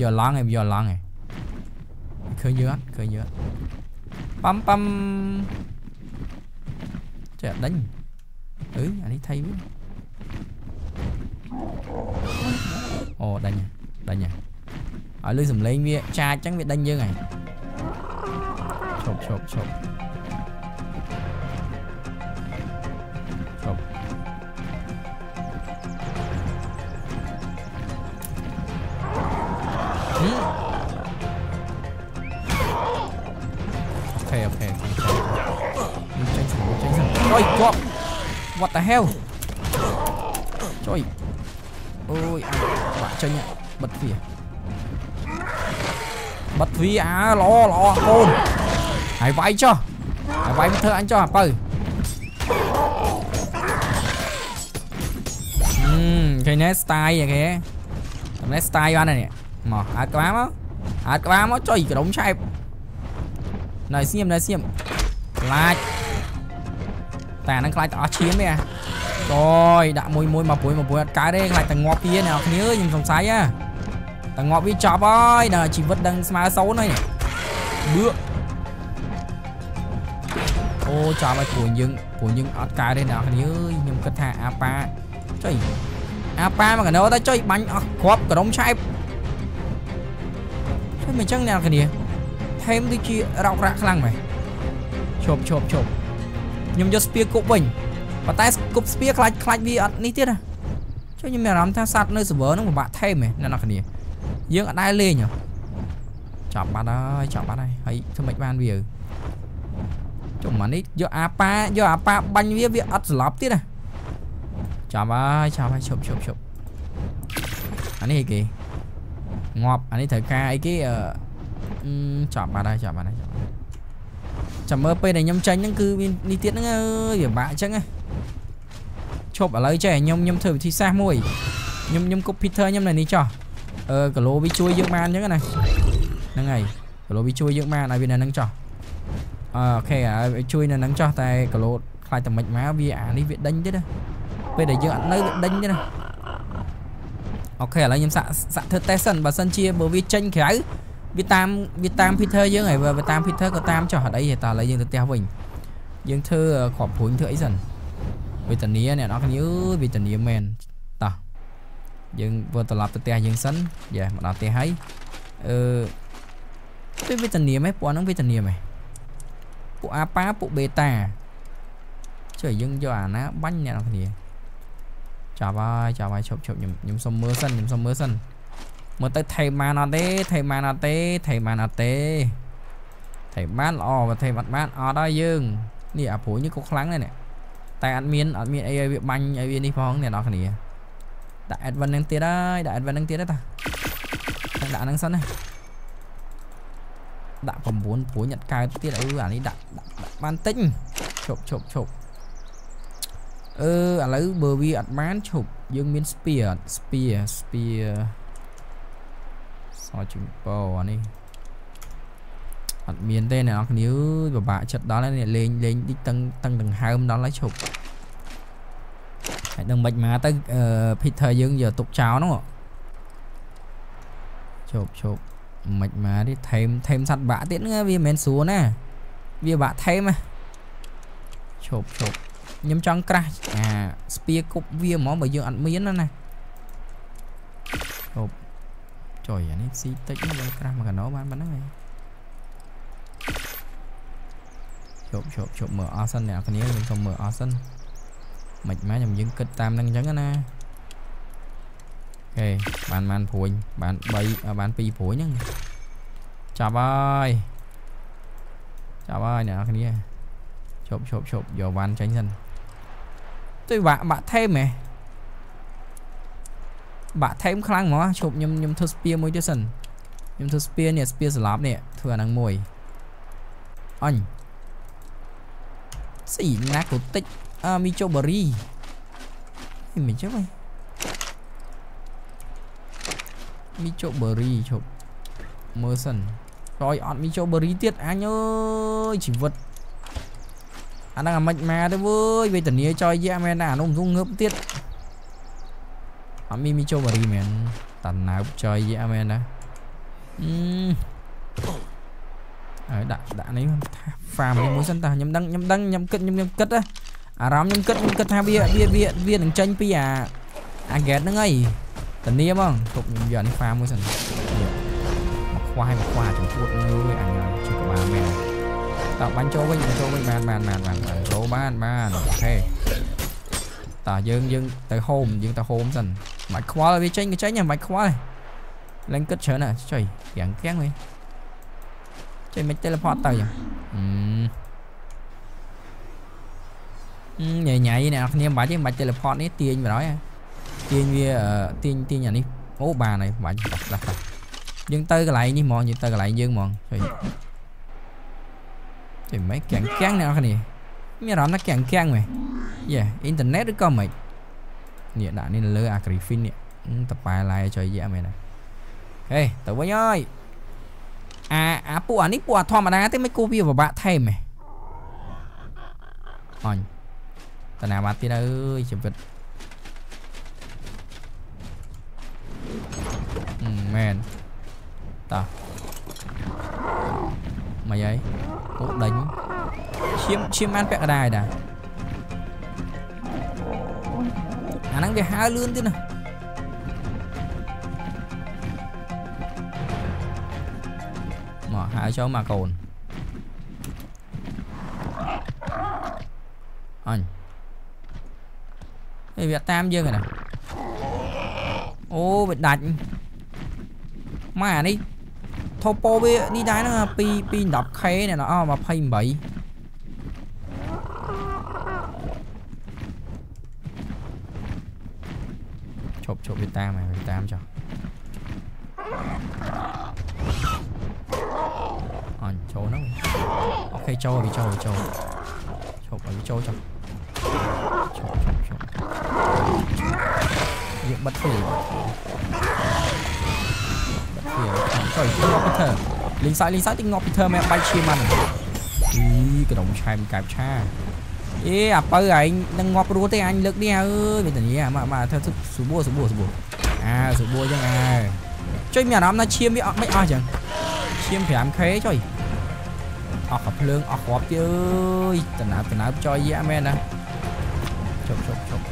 យកឡង់ឯងវាយកឡង់ឯងឃើញយើងអត់ឃើញយើងអត់ប៉ាំប៉ាំចេះដេញអឺអានេះថៃវិញអូដេញដេញហើយឲ្យលឺសំឡេងវាចាចចឹងវាដេញយើ OK OK OK យើងចេញសិនចេញសិនអុយជាប់ what the hell ជួយអូយអាបាក់ចេញបិទវាបិទវាអាល្អល្អកូនហើយវាយចុះហើយវាយមកធ្វើអញចុះអាបើហឹមគេណែ style គេតែ style បាននេះ មកអាចក្បាលមកអាចក្បាលមកចុយក្រុមឆែបនៅស្ងៀមនៅស្ងៀមខ្លាចតែហ្នឹងខ្លាចទៅអស់ឈាមទេអាកយដាក់មួយមួយមកព្រួយមកព្រួយអត់កើតទេខ្លាចតែងាប់វាអ្នកគ្នាខ្ញុំសង្ស័យហ่าតែងាប់វាចប់ហើយដល់ជីវិតដឹងស្មើសូន្យហើយបឿអូចាប់ហើយព្រួយយើងព្រួយយើងអត់កើតទេអ្នកគ្នាអើយខ្ញុំគិតថាអាប៉ាចុយអាប៉ាមកកណោទៅចុយបាញ់អស់គ្រាប់ក្រុមឆែប ចុយមិនចឹងអ្នកគ្នាថេមដូចជារោគរាក់ខ្លាំងម៉េចឈប់ឈប់ឈប់ខ្ញុំយកស្ពាគប់វិញប៉ុន្តែគប់ស្ពាខ្លាច់ខ្លាច់វាអត់នេះទៀតណាចុះខ្ញុំមានអារម្មណ៍ថាសัตว์នៅ server ហ្នឹងពិបាកថេមហ៎អ្នកនរគ្នាយើងអត់ដែរលេងចាប់បាត់ហើយចាប់បាត់ហើយហើយធ្វើម៉េចបានវាចុះមកនេះយកអាប៉ាយកអាប៉ាបាញ់វាវាអត់ស្លាប់ទៀតណាចាប់ហើយចាប់ហើយឈប់ឈប់ឈប់អានេះអីគេ ងាប់អានេះត្រូវការអីគេអឺចាប់បាត់ហើយចាប់បាត់ហើយចាំមើលពេលដែលខ្ញុំចាញ់ហ្នឹងគឺមាននេះទៀតហ្នឹងអើយពិបាកអញ្ចឹងណាឈប់ឥឡូវចេះខ្ញុំខ្ញុំធ្វើវិធីសាស្ត្រមួយខ្ញុំខ្ញុំគប់ Peter ខ្ញុំនៅនេះចោះអឺគីឡូវាជួយយើងបានអញ្ចឹងណាហ្នឹងហើយគីឡូវាជួយយើងបានឲ្យវានៅហ្នឹងចោះអូខេឲ្យជួយនៅហ្នឹងចោះតែគីឡូខ្លាចតែមិនមកវាអានេះវាដេញទៀតណាពេលដែលយើងអត់នៅវាដេញទៀតណា អូខេឥឡូវខ្ញុំសាក់សាក់ធ្វើ test សិនបើសិនជាបើវាចេញក្រៅវាតាមវាតាម Peter យើងហើយវាតាម Peter ក៏តាមចុះអត់អីទេតើឥឡូវយើងទៅផ្ទះវិញយើងធ្វើគ្រាប់ព្រួញធ្វើអីសិនវេទនាអ្នកនរគ្នាអើយវេទនាមែនតោះយើងធ្វើត្រឡប់ទៅផ្ទះយើងសិនយ៉ាមកដល់ផ្ទះហើយអឺទៅវេទនាមែនពួកហ្នឹងវេទនាមែនពួកអាប៉ាពួកបេតាចុះយើងយកអាណាបាញ់អ្នកនរគ្នា ចាប់ហើយចាប់ហើយឈប់ឈប់ខ្ញុំខ្ញុំសុំមើលសិនខ្ញុំសុំមើលសិនមើលទៅថេបានអត់ទេថេបានអត់ទេថេបានអត់ទេថេបានល្អបើថេអត់បានអត់ហើយយើងនេះអាព្រួយនេះក៏ខ្លាំងដែរនេះតែអត់មានអត់មានអីឲ្យវាបាញ់ឲ្យវានេះផងអ្នកនរគ្នាដាក់ advance នឹងទៀតហើយដាក់ advance នឹងទៀតទេតាដាក់ហ្នឹងសិនណាដាក់9ព្រួយអត់កើតទៀតអឺអានេះដាក់បានតិចឈប់ឈប់ឈប់ អឺឥឡូវបើវាអត់បានឈប់យើងមាន spear spear spear សជិងពោអានេះអត់មានទេអ្នកនរគ្នាអើយពិបាកចិត្តដល់ហើយលេងលេងតិចតឹងតឹងដង្ហើមដល់ហើយឈប់ហើយដឹងមិនមកទៅអឺ Peter យើងយកទុកចោលហ្នឹងឈប់ឈប់មិនមកទេថេមថេមសัตว์បាក់ទៀតហ្នឹងវាមិនមែនស្រួលណាវាបាក់ថេមណាឈប់ឈប់ ខ្ញុំចង់ក្រាស់អាស្ពាគប់វាហ្មងបើយើងអត់មានណាឈប់ចុយអានេះស៊ីតិចមកក្រាស់មកកណោបានប៉ុណ្ណឹងឯងជប់ជប់ជប់មើលអស់សិនអ្នកគ្នាខ្ញុំសូមមើលអស់សិនមិនម៉េចខ្ញុំយើងគិតតាមនឹងអញ្ចឹងណាអូខេបានបានព្រួយបាន3បាន2ព្រួយហ្នឹងចាប់ហើយចាប់ហើយអ្នកគ្នាជប់ជប់ជប់យកវ៉ាន់ចេញសិន ទៅបាក់បាក់ថេមហ៎បាក់ថេមខ្លាំងហ្មងឈប់ខ្ញុំខ្ញុំធ្វើស្ពាមួយទៀតសិនខ្ញុំធ្វើស្ពានេះស្ពាស្លាប់នេះធ្វើអាហ្នឹងមួយ អញស៊ីណាកូតិចអាមីជូបារីមិនចឹងហីមីជូបឺរីជប់មើលសិនក្រោយអត់មីជូបឺរីទៀតអញអើយជីវិតអាហ្នឹងអាមិនមកទៅវើយវេទនាចយយ៉ាមែនណាអានោះមិនងើបទៀតអត់មានមីជូបឺរីមែនតាណើបចយយ៉ាមែនណាអឺហើយដាក់ដាក់នេះហ្វាមនេះមួយសិនតាខ្ញុំដឹងខ្ញុំដឹងខ្ញុំគិតខ្ញុំគិតអារម្មណ៍ខ្ញុំគិតខ្ញុំគិតថាវាវាវាវានឹងចេញពីអាអា gate ហ្នឹងអីតានាហ្មងទុកខ្ញុំយកអានេះហ្វាមមួយសិនមកខ្វះឲ្យមកខ្វះចំពោះងើយអញជួយក្បាលមែន តើបាញ់ចូលវិញចូលវិញបានបានបានបានចូលបានបានអូខេតើយើងយើងទៅហូមយើងទៅហូមសិនមិនខ្វល់វាចេញក៏ចេញមិនខ្វល់ឡើងគិតច្រើនណាស់ចុយរាំងគៀងវិញចេញមិន teleport ទៅចឹងអឺញ៉ៃញ៉ៃអ្នកគ្នាមិនបាច់ទេមិនបាច់ teleport នេះទាញបណ្ដោយទាញវាទាញទាញអានេះអូបានហើយបាច់ដោះដោះយើងទៅកន្លែងនេះហ្មងយើងទៅកន្លែងយើងហ្មងចុយ ចេញមិនកាំងកាំងអ្នកគ្នាមានអារម្មណ៍ថាកាំងកាំងមែនយេអ៊ីនធឺណិតឬក៏មិននេះដាក់នេះលើអា Griffin នេះតប៉ែឡាយចុយយ៉ាមែនហេទៅវិញហើយអាអាពួកអានេះពួកអាធម្មតាទេមិនគួរវាពិបាកថែមហ៎អញតាណាបាត់ទៀតអើយជីវិតមែនតោះ មកយាយអូដេញឈាមឈាមបានពាក់កដាយដែរអាហ្នឹងវាហើលឿនទៀតណាមកហើចូលមកកូនអញឯវាតាមយើងណាអូវាដាច់ម៉ែអានេះ ថូប៉ូវានេះដែរហ្នឹង2 210k នេះណោះ28ឈប់ឈប់វាតាមហើយវាតាមចុះអញចូលហ្នឹងអូខេចូលវាចូលចូលឈប់ឲ្យវាចូលចុះ លេងសាយលេងសាយទីងាប់ពីធើមែនបាយឈាមហ្នឹងអីក្រុមឆែមកែបឆាអេអាបើឯងនឹងងាប់រួទេអញលើកនេះអើយមានតានេះមកមកធ្វើសុបួសុបួសុបួអើសុបួចឹងអើចុយមានអារម្មណ៍ថាឈាមវាអត់មិនអស់ចឹងឈាម 5k ចុយអស់កាភ្លើងអស់គ្រាប់ទៀតអើយតណើបតណើបចុយយ៉ាមែនណាជប់ជប់ជប់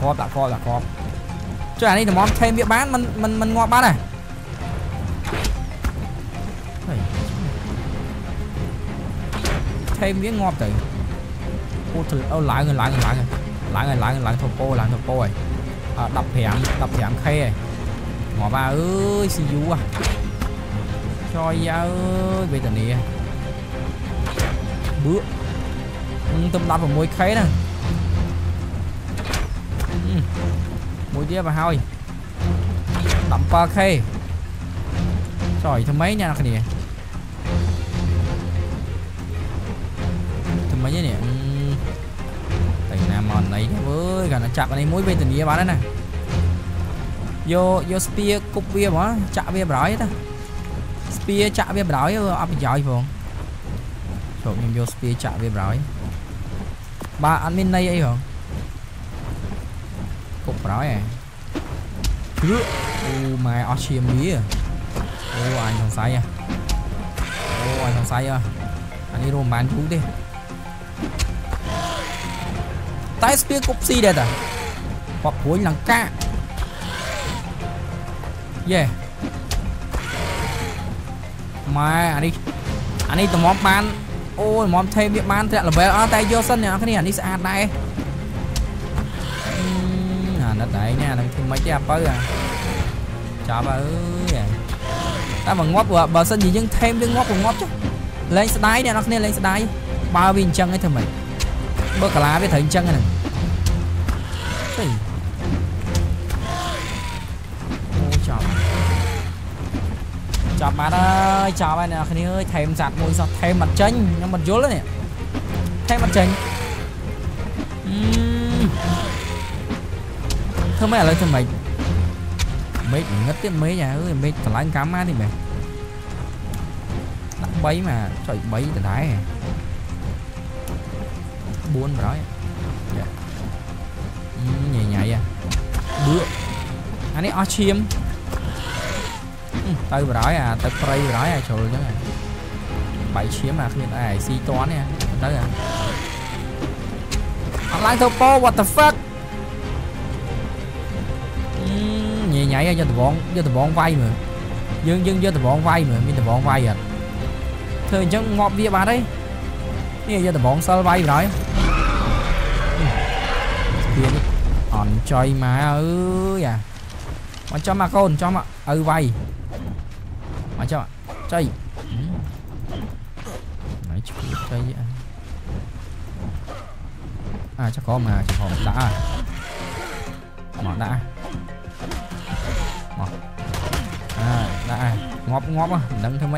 គ្រាប់ដាក់គ្រាប់ដាក់គ្រាប់ចុះអានេះតម្រាំថេមវាបានមិនមិនមិនងាប់បានហ៎ថេមវាងាប់ទៅ អូទៅអូឡើងឡើងឡើងឡើងឡើងឡើងឡើងថូប៉ូឡើងថូប៉ូហើយ15 15k ហើយងាប់អើយស៊ីយូហ៎ចយអើយវេទនាបឺទំ 16k ណាមួយទៀតមកហើយ 17k ចុយថ្មីអ្ន ចាប់អានេះមួយវេទនាបានហើយណាយកយកស្ពាគប់វាហ្មងចាក់វាបរោយតាស្ពាចាក់វាបរោយអត់ប្រយោជន៍ផងចូលខ្ញុំយកស្ពាចាក់វាបរោយបាទអត់មានន័យអីហ៎គប់ប្រោយហ៎គឺអូម៉ែអស់ឈាមវាអូអញសង្ស័យអូអញសង្ស័យអានេះរួមបានយូរទេ តែស្ពាគប់ស៊ីដែរតាបបព្រួយលង្កាយេម៉ែអានេះអានេះតម្រាំបានអូតម្រាំថេវាបានធ្លាក់ level អត់តែយកសិនអ្នកនរគ្នាអានេះស្អាតដែរណិតឯងណានឹងធ្វើមិនទេអាបើចាប់អើយតែមកងាប់បើសិនជាយើងថេមវាងាប់ក៏ងាប់ចុះលេងស្ដាយអ្នកនរគ្នាលេងស្ដាយបើវាអញ្ចឹងឯងធ្វើម៉េចបើកាឡាវាត្រូវអញ្ចឹងហ្នឹង ទៅអូចាប់ចាប់បានហើយចាប់ហើយអ្នកគ្នាអើយថេមសាត់មួយសោះថេមអត់ចេញខ្ញុំមិនយល់ទេនេះថេមអត់ចេញអឺធ្វើម៉េចឥឡូវ អានេះអស់ឈាមទៅប្រហើយអាទៅព្រៃប្រហើយអាជ្រុលអញ្ចឹងបាយឈាមអាគ្មានអីស៊ីតន់នេះទៅអាអត់ឡើងទៅពោ what the fuck ញ៉ៃញ៉ៃយកដបងយកដបងវាយមើលយើងយើងយកដបងវាយមើលមានដបងវាយអត់ធ្វើអញ្ចឹងងាប់វាបាត់ហើយនេះយកដបងសិលវាយបណ្ដោយស្ពានអន់ចុយមកអើយអា មកចំមកកូនចំមកឪវាយមកចំចុយណៃឈួតចុយអាចកមកចកមកដាក់មកដាក់ដាក់ងាប់ងាប់មិនដឹងធ្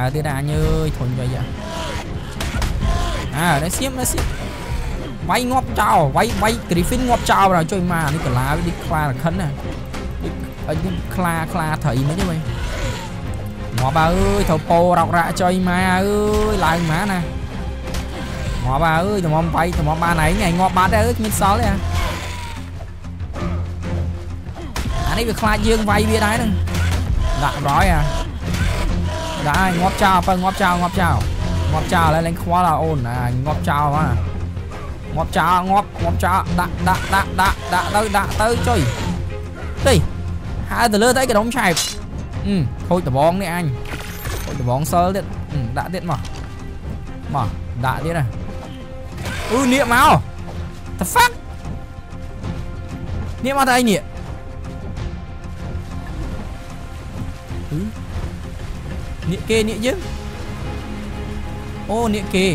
ដល់ថ្នាក់ Griffin រត់ទៀតអាញ៉ាំយល់ហ៎អើទៀតអញអើយធុញចុយអើនេះសៀមនេះសៀមវាយងាប់ចោលវាយវាយ Griffin ងាប់ចោលបើជួយមកនេះកលានេះខ្លារខិនណានេះខ្លាខ្លាត្រីមិនទេវិញងាប់អើយត្រូវពោរោករ៉ាក់ចុយម៉ែអើយឡើងម៉ាណាងាប់អើយតម្រាំបាយតម្រាំបានឯងឯងងាប់បាត់អើយគ្មានសល់ទេអានេះវាខ្លាចយើងវាយវាដែរហ្នឹងដាក់រយអា ដាក់ឲ្យងាប់ចោលបើងាប់ចោលងាប់ចោលងាប់ចោលហើយលេងខ្វល់អូនងាប់ចោលហ្នឹងងាប់ចោលងាប់ងាប់ចោលដាក់ដាក់ដាក់ដាក់ដាក់ទៅដាក់ទៅចុយទីហើទៅលើទៅកដុំឆែបខូចដបងនេះអញខូចដបងសិលទៀតដាក់ទៀតមកមកដាក់ទៀតណាអឺនៀកមក The fuck នៀកមកទៅ អីនៀកនៀកគេនៀកយើងអូនៀកគេ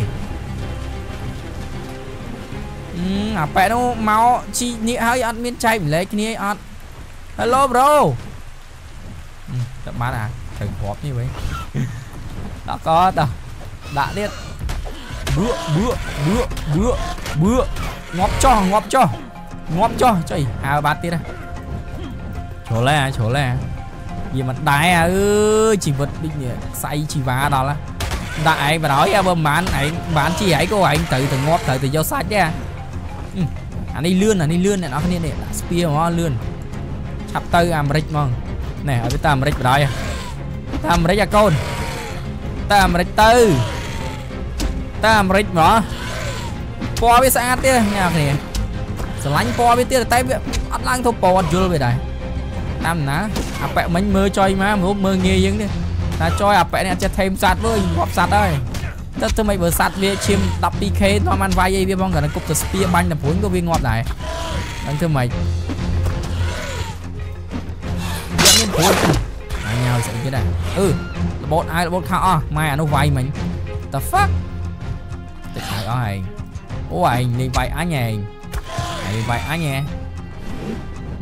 អឺអាប៉ែនោះមកជីនៀកហើយអត់មានចែកម្លែកគ្នាអត់ Hello bro តែបានអាត្រូវគ្រាប់នេះវិញដាក់កតដាក់ទៀតបឿបឿបឿបឿបឿងាប់ចោះងាប់ចោះងាប់ចោះចុយហៅបាត់ទៀតណាជ្រុលហ៎ជ្រុលហ៎ វាមិនដែរអើយជីវិតដូចនេះខ្សែជីវ៉ាដល់ដាក់ឯងបណ្ដោយបើមិនបានឯងបានជីឯងក៏ឯងត្រូវទៅងាប់ត្រូវទៅយកសាច់ដែរអានេះលឿនអានេះលឿនអ្នកនរគ្នានេះដាក់ស្ពាហ្មងលឿនឆាប់ទៅអាមេរិកហ្មងណែឲ្យវាទៅអាមេរិកបណ្ដោយទៅអាមេរិកអាកូនទៅអាមេរិកទៅទៅអាមេរិកហ្មងពណ៌វាស្អាតទៀតអ្នកគ្នាស្រឡាញ់ពណ៌វាទៀតតែវាអត់ឡើងទៅពណ៌អត់យល់វាដែរ តាមណាអាប៉ែមិញមើលចុយមកមើលមើលងាយយើងទេតែចុយអាប៉ែនេះអត់ចេះថេមសัตว์វើងាប់សัตว์ហើយទៅធ្វើម៉េចបើសัตว์វាឈាម 12k នាំបានវាយអីវាបងគាត់គប់ទៅស្ពាបាញ់តែព្រួយក៏វាងាប់ដែរហ្នឹងធ្វើម៉េចមានព្រួយអញញ៉ៅស្អីទៀតដែរអឺរបូតអាយរបូតខោអស់ម៉ែអានោះវាយមិញ the fuck ទឹកហើយអស់ឯងអូឯងលេងវាយអញឯងឯងវាយអញហ៎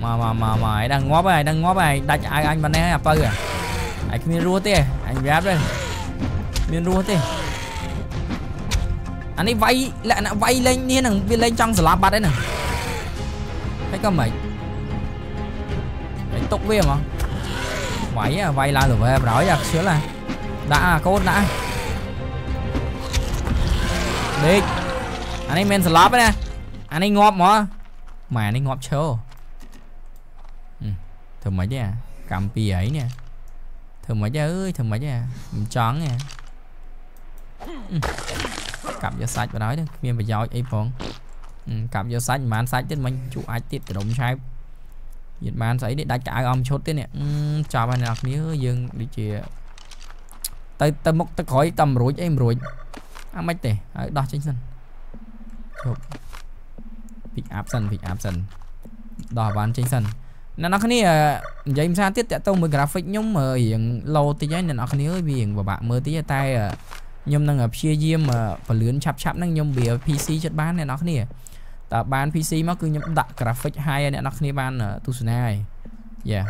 មកមកមកមកឯង đang ងាប់ហើយ đang ងាប់ហើយដាច់អាយអញបាត់នេះអាពៅឯងគ្មានរស់ទេអញប្រាប់ទេមានរស់ទេអានេះវាយលក្ខណៈវាយលេងនេះនឹងវាលេងចង់ស្លាប់បាត់ហើយហ្នឹងហើយក៏មិនហើយຕົកវាហ្មងវាយវាយឡើងទៅវិញប្រហើយអាខ្ជិលដាក់អាកូនដាក់ដេកអានេះមិនស្លាប់ទេណាអានេះងាប់ហ្មងម៉ែនេះងាប់ឈើ ធ្វើម៉េចទេកម្មពីអីនេះធ្វើម៉េចអើយធ្វើម៉េចមិនចង់ទេកាប់យកសាច់បណ្ដោយគ្មានប្រយោជន៍អីផងកាប់យកសាច់មិនបានសាច់ទៀតមិនជក់អាចទៀតកដុំឆែបមានបានស្អីនេះដាច់កៅអំឈុតទៀតនេះចាប់ហើយអ្នកគ្នាយើងដូចជាទៅទៅមុខទៅក្រោយតែមិនរួចអីមិនរួចអាមិនទេហើយដោះចេញសិនជប់ pick up សិន pick up សិនដោះបានចេញសិន អ្នកនរគ្នានិយាយភាសាទៀតតាក់ទងមួយ graphic ខ្ញុំរៀង low តិចហើយអ្នកនរគ្នាអើយវារៀងពិបាកមើលតិចតែខ្ញុំនឹងព្យាយាមពលឿនឆាប់ឆាប់ហ្នឹងខ្ញុំវា PC ចិត្តបានអ្នកនរគ្នាតើបាន PC មកគឺខ្ញុំដាក់ graphic high ឲ្យអ្នកនរគ្នាបានទស្សនាហើយយ៉ា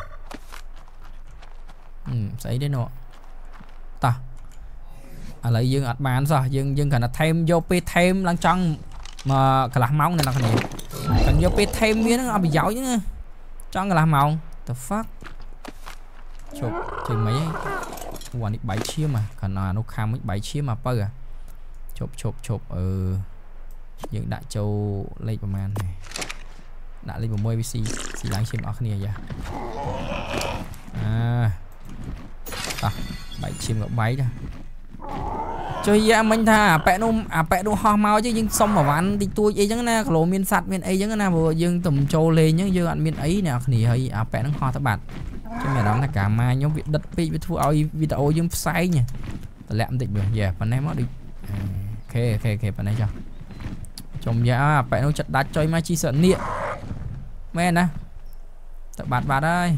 ស្អីទេនោះតោះឥឡូវយើងអត់បានសោះយើងយើងគ្រាន់តែថេមយកពេលថេមឡើងចង់មកកន្លះម៉ោងអ្នកនរគ្នាតែយកពេលថេមវាហ្នឹងអត់ប្រយោជន៍ហ្នឹង ចង់កន្លះម៉ោង the fuck ជប់ចេញមិនអីអូអានេះបាយឈាមអាគ្រាន់តែអានោះខាំមិនបាយឈាមអាបើជប់ជប់ជប់អឺយើងដាក់ចូលលេខប្រហែលនេះដាក់លេខ6វាស៊ីស៊ីឡើងឈាមអស់គ្នាយ៉ាអាតោះបាយឈាមក៏បាយដែរ ចុះយ៉ាមិញថាអាប៉ែនោះអាប៉ែនោះហោះមកយើងសុំអាវ៉ាន់តិចតួចអីចឹងណាគីឡូមានសัตว์មានអីចឹងណាព្រោះយើងទំចូលលេងចឹងយើងអត់មានអីអ្នកគ្នាហើយអាប៉ែនឹងហោះទៅបាត់ខ្ញុំមានអារម្មណ៍ថា gamma ខ្ញុំវាដិតពេកវាធ្វើឲ្យវីដេអូយើងផ្សែងតម្លាក់បន្តិចមើលយ៉ាប៉ណ្ណេះមកដូច OK OK OK ប៉ណ្ណេះចុះចំយ៉ាអាប៉ែនោះចិត្តដាច់ចុយមកជីសនៀកមែនណាទៅបាត់បាត់ហើយ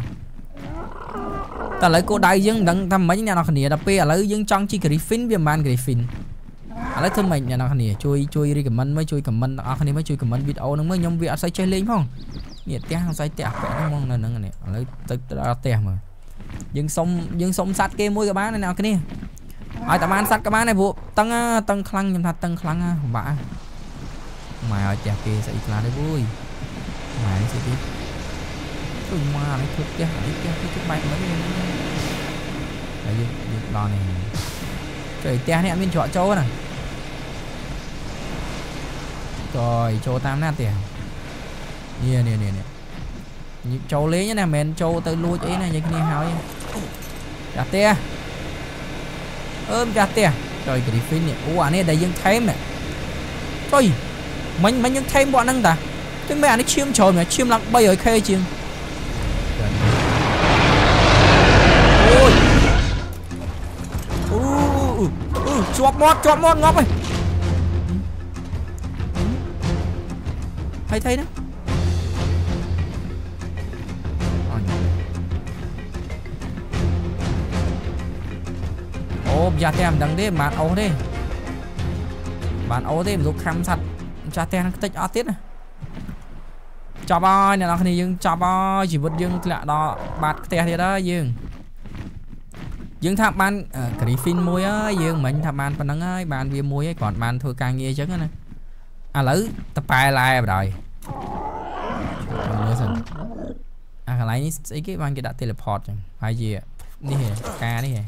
តែឥឡូវគោដៅយើងមិនដឹងថាម៉េចអ្នកនរគ្នាដល់ពេលឥឡូវយើងចង់ជី Griffin វាមិនបាន Griffin ឥឡូវធ្វើម៉េចអ្នកនរគ្នាជួយជួយ recommend មើលជួយ comment ទាំងអស់គ្នាមើលជួយ comment វីដេអូហ្នឹងមើលខ្ញុំវាអត់សូវចេះលេងផងនេះផ្ទះអត់សូវផ្ទះពាក់ហ្នឹងហ្មងនៅហ្នឹងនេះឥឡូវទៅដល់ផ្ទះមើលយើងសុំយើងសុំសัตว์គេមួយក៏បានអ្នកនរគ្នាឲ្យតែបានសัตว์ក៏បានដែរព្រោះតឹងតឹងខ្លាំងខ្ញុំថាតឹងខ្លាំងពិបាកម៉ែឲ្យផ្ទះគេស្អីខ្លាំងទេវូយម៉ែនេះស្អីទៀ តទៅមកនេះធ្វើផ្ទះនេះផ្ទះគេជិះបែកមិនហើយយើងយើងដល់នេះចុះផ្ទះនេះអត់មានច្រកចូលណាតើចូលតាមណាផ្ទះនេះនេះនេះនេះចូលលេងណាមិនមែនចូលទៅលួចអីណានិយាយគ្នាហើយចាស់ផ្ទះអឺចាស់ផ្ទះចុយ Griffin នេះអូអានេះដែលយើងថេមនេះចុយមិញមិញយើងថេមពួកហ្នឹងតាចឹងមែនអានេះឈាមច្រើនមែនឈាមឡើង 300k ជាង ជាប់មាត់ជាប់មាត់ងាប់ហើយហើយថៃណាអូម្ចាស់ផ្ទះមិនដឹងទេមិនបានអូសទេបានអូសទេមិនលោកខំសัตว์ម្ចាស់ផ្ទះនឹងខ្ទេចអត់ទៀតណាចប់ហើយអ្នកនរគ្នាយើងចប់ហើយជីវិតយើងធ្លាក់ដល់បាត់ផ្ទះទៀតហើយយើង យើងថាបាន Griffin មួយហើយយើងមិញថាបានប៉ុណ្្នឹងហើយបានវាមួយហើយគ្រាន់បានធ្វើការងារអញ្ចឹងណាឥឡូវតប៉ែឡែបដ ாய் មើលសិនអាកន្លែងនេះស្អីគេបានគេដាក់ teleport ចឹងហើយជានេះការនេះហ៎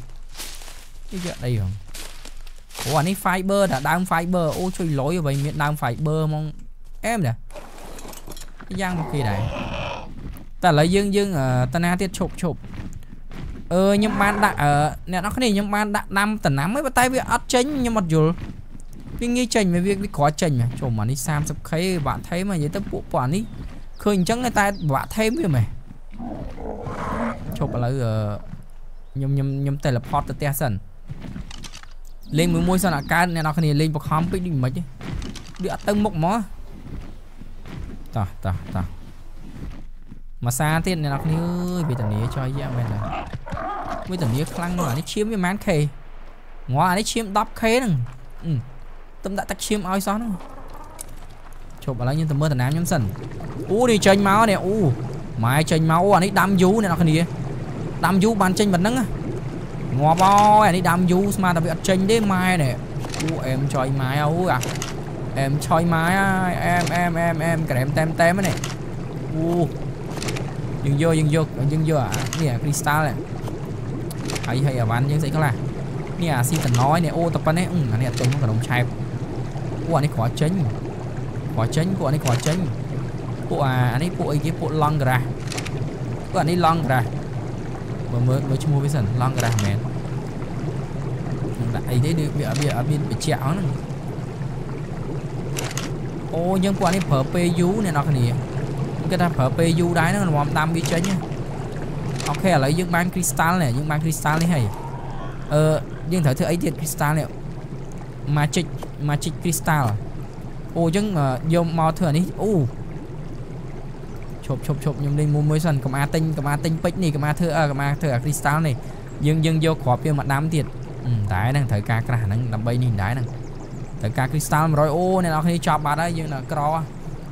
នេះយកដីហងអូអានេះ fiber តែដើម fiber អូជួយលុយអ្វីមានដើម fiber ហ្មងអែមដែរយ៉ាងមកគេដែរតែឥឡូវយើងយើងតាណាទៀតឈប់ឈប់ អឺខ្ញុំបានដាក់អ្នកនរគ្នាខ្ញុំបានដាក់ដាំតំណាំហើយប៉ុន្តែវាអត់ចេញខ្ញុំអត់យល់វាងាយចេញវាវាគ្រាន់ចេញចុះមកនេះ 30k បាក់ថេមនិយាយទៅពួកពួកនេះឃើញអញ្ចឹងតែបាក់ថេមវាមែនឈប់ឥឡូវខ្ញុំខ្ញុំខ្ញុំ teleport ទៅផ្ទះសិនលេងមួយមួយសិនអាកើតអ្នកនរគ្នាលេងបខំពេកដូចមិនខ្មិចវាអត់ទៅមុខហ្មងតោះតោះតោះ មួយសាទៀតអ្នកនរគ្នាអើយវេទនាចុយយ៉ាមែនទេវេទនាខ្លាំងណាស់អានេះឈាមវាប៉ុន្មាន K ងល់អានេះឈាម 10K ហ្នឹងទំដាក់ទឹកឈាមឲ្យសោះហ្នឹងជប់ឥឡូវខ្ញុំទៅមើលតំណាមខ្ញុំសិនអូនេះចេញមកនេះអូម៉ែចេញមកអូអានេះដាំយូអ្នកនរគ្នាដាំយូបានចេញប៉ុណ្ណឹងងាប់ហើយអានេះដាំយូស្មានតែវាអត់ចេញទេម៉ែនេះអូអែមចុយម៉ែអូអាអែមឆយម៉ែហើយអែមអែមអែមអែមក្រែមតែមតែមនេះអូ យើងយកយើងយកយើងយកនេះអាគ្រីស្តាល់ហើយហើយអាវ៉ាន់យើងស្អីខ្លះនេះអាស៊ីតណយនេះអូតែប៉ុណ្ណេះអានេះអត់ចេញក្នុងឆែបអូអានេះគ្រាន់ចេញគ្រាន់ចេញពួកអានេះគ្រាន់ចេញពួកអាអានេះពួកអីគេពួកឡង់ក្រាស់ពួកអានេះឡង់ក្រាស់មើលមើលមើលឈ្មោះវាសិនឡង់ក្រាស់មែនដាក់អីទេវាវាអត់មានបញ្ជាក់ហ្នឹងអូយើងពួកនេះប្រើ PU អ្នកនរគ្នា គេថាប្រើ PU ដែរហ្នឹងរំដាំវាចេញអូខេឥឡូវយើងបាន crystal នេះយើងបាន crystal នេះហើយអឺយើងត្រូវធ្វើអីទៀត crystal នេះ magic magic crystal អូយើងយកមកធ្វើអានេះអូឈប់ឈប់ឈប់ខ្ញុំលេងមួយមួយសិនកុំអាទិញកុំអាទិញពេជ្រនេះកុំអាធ្វើអើកុំអាធ្វើអា crystal នេះយើងយើងយកគ្រាប់វាមកដាំទៀតតែហ្នឹងត្រូវការក្រាស់ហ្នឹងដើម្បីនេះដែរហ្នឹងត្រូវការ crystal 100អូអ្នកនរគ្នាចាប់បាត់ហើយយើងនៅក្រ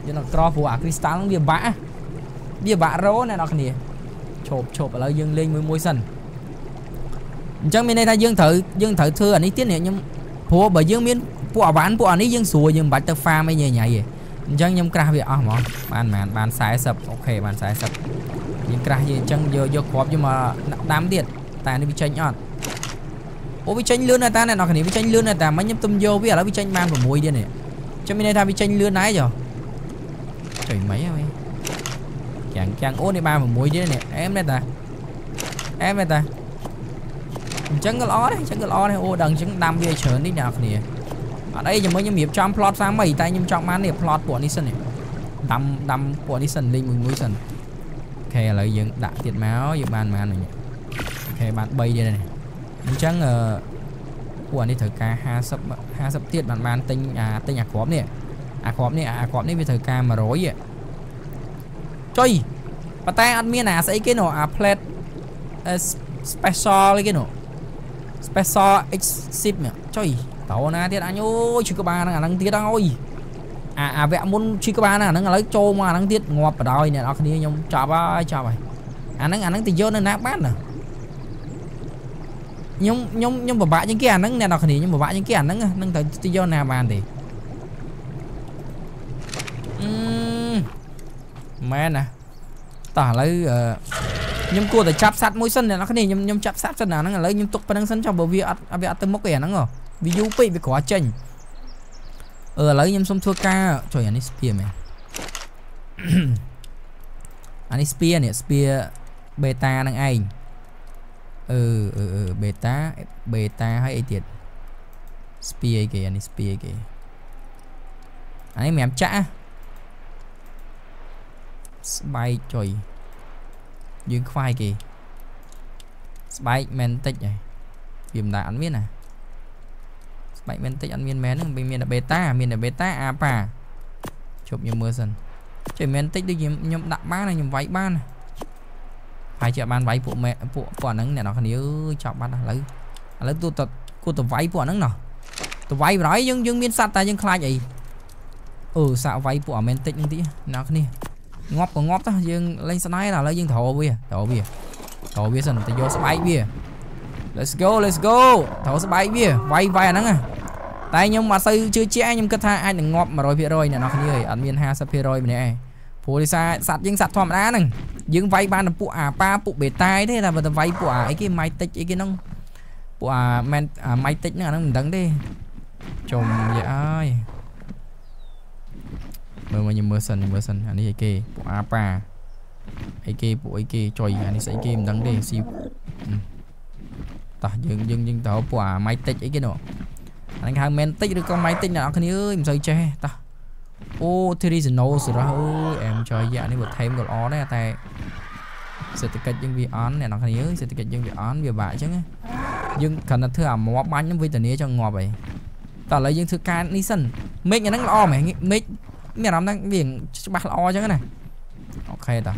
យើងនៅក្រព្រោះអា crystal ហ្នឹងវាបាក់វាបាក់រោអ្នកនរគ្នាឈប់ឈប់ឥឡូវយើងលេងមួយមួយសិនអញ្ចឹងមានន័យថាយើងត្រូវយើងត្រូវធ្វើអានេះទៀតនេះខ្ញុំព្រោះបើយើងមានពួកអាវ៉ាន់ពួកអានេះយើងស្រួលយើងមិនបាច់ទៅ farm អីញ៉ៃញ៉ៃទេអញ្ចឹងខ្ញុំក្រាស់វាអស់ហ្មងបានបានបាន40អូខេបាន40យើងក្រាស់យើងអញ្ចឹងយកយកគ្រាប់យកមកដាំទៀតតែនេះវាចេញអត់អូវាចេញលឿនណាស់តាអ្នកនរគ្នាវាចេញលឿនណាស់តាមិញខ្ញុំទុំយកវាឥឡូវវាចេញបាន6ទៀតនេះចាំមានន័យថាវាចេញលឿនដែរចុះ ចុយមិនហើយចាំងចាំងអូនេះបាន6ទៀតនេះអែមដែរតាអែមដែរតាអញ្ចឹងក៏ល្អដែរអញ្ចឹងក៏ល្អដែរអូដល់អញ្ចឹងដាំវាច្រើននេះអ្នកនរគ្នាអត់អីជាមួយខ្ញុំរៀបចំ plot សាមីតែខ្ញុំចង់បាននេះ plot ពួកនេះសិននេះដាំដាំពួកនេះសិនលេងមួយមួយសិនអូខេឥឡូវយើងដាក់ទៀតមកយើងបានបាននេះអូខេបាន3ទៀតនេះអញ្ចឹងអឺពួកនេះត្រូវការ50 50ទៀតបានបានទិញអាទិញអាក្របនេះ អាក្របនេះអាក្របនេះវាត្រូវការ100ចុយប៉ុន្តែអត់មានអាស្អីគេនោះអា plate special គេនោះ special x10 នេះចុយតោណាទៀតអញអូយឈឺក្បាលហ្នឹងអាហ្នឹងទៀតអើយអាអាវគ្គមុនឈឺក្បាលហ្នឹងអាហ្នឹងឥឡូវចូលមកអាហ្នឹងទៀតងាប់បដ ாய் អ្នកនរគ្នាខ្ញុំចាប់ហើយចាប់ហើយអាហ្នឹងអាហ្នឹងទៅយកនៅណាបានណាខ្ញុំខ្ញុំខ្ញុំពិបាកជាងគេអាហ្នឹងអ្នកនរគ្នាខ្ញុំពិបាកជាងគេអាហ្នឹងហ្នឹងទៅទៅយកណាបានទេអឺ មែនណាតោះឥឡូវខ្ញុំគួរតែចាប់សัตว์មួយសិនអ្នកនរគ្នាខ្ញុំខ្ញុំចាប់សัตว์សិនអាហ្នឹងឥឡូវខ្ញុំទុកប៉ុណ្្នឹងសិនចុះបើវាអត់វាអត់ទៅមុខទេអាហ្នឹងហ៎វាយូរពេកវាគ្រាន់ចេញអឺឥឡូវខ្ញុំសុំធ្វើការចុយអានេះស្ពាមែនអានេះស្ពានេះស្ពាបេតានឹងឯងអឺអឺអឺបេតាបេតាហើយអីទៀតស្ពាអីគេអានេះស្ពាអីគេអានេះមានចាក់ ស្បែកចុយយើងខ្វាយគេស្បែកមែនតិចហើយវាមិនដែរអត់មានណាស្បែកមែនតិចអត់មានមែនហ្នឹងវាមានតែបេតាមានតែបេតាអាប៉ាជប់ខ្ញុំមើលសិនចុះមែនតិចដូចខ្ញុំដាក់បានខ្ញុំវាយបានហើយជាបានវាយពួកពួកពួកហ្នឹងអ្នកនរគ្នាអើយចាប់បាត់ឥឡូវឥឡូវទូទៅគួរទៅវាយពួកហ្នឹងណោះទៅវាយបណ្ដោយយើងយើងមានសัตว์តែយើងខ្លាចអីអឺសាក់វាយពួកអាមែនតិចហ្នឹងទីអ្នកគ្នា ងាប់ក៏ងាប់តោះយើងលេងស្នាយដល់ឥឡូវយើងត្រូវវាត្រូវវាត្រូវវាសិនតែយកស្បែកវា Let's go let's go ត្រូវស្បែកវាវាយវាយអាហ្នឹងតែខ្ញុំអត់សូវជឿជាក់ខ្ញុំគិតថាអាចនឹងងាប់100%អ្នកនរគ្នាឯងអត់មាន50%ម្នាក់ឯងព្រោះដោយសារសត្វយើងសត្វធម្មតាហ្នឹងយើងវាយបាននឹងពួកអាប៉ាពួកបេតាយទេតែបើទៅវាយពួកអាអីគេម៉ៃតិចអីគេហ្នឹងពួកអាមែនអាម៉ៃតិចហ្នឹងអាហ្នឹងមិនដឹងទេចុំយ៉ាអើយ មើលមកខ្ញុំមើលសិនខ្ញុំមើលសិនអានេះអីគេពួកអាប៉ាអីគេពួកអីគេចុយអានេះស្អីគេមិនដឹងទេស៊ីតោះយើងយើងយើងទៅពួកអាម៉ៃតិចអីគេនោះអានេះហៅមែនតិចឬក៏ម៉ៃតិចអ្នកនរគ្នាអើយមិនសូវចេះតោះអូ Trizano សរោះអើយអែមចុយយ៉ានេះវាថេមក៏ល្អដែរតែសេដ្ឋកិច្ចយើងវាអន់អ្នកនរគ្នាអើយសេដ្ឋកិច្ចយើងវាអន់វាបាក់អញ្ចឹងយើងគ្រាន់តែធ្វើអាមាត់បាញ់ហ្នឹងវិធានាចង់ងាប់អីតោះឥឡូវយើងធ្វើការនេះសិនមេឃអាហ្នឹងល្អមែនមេឃ មានអារម្មណ៍ថាវាច្បាស់ល្អអញ្ចឹងណាអូខេតោះ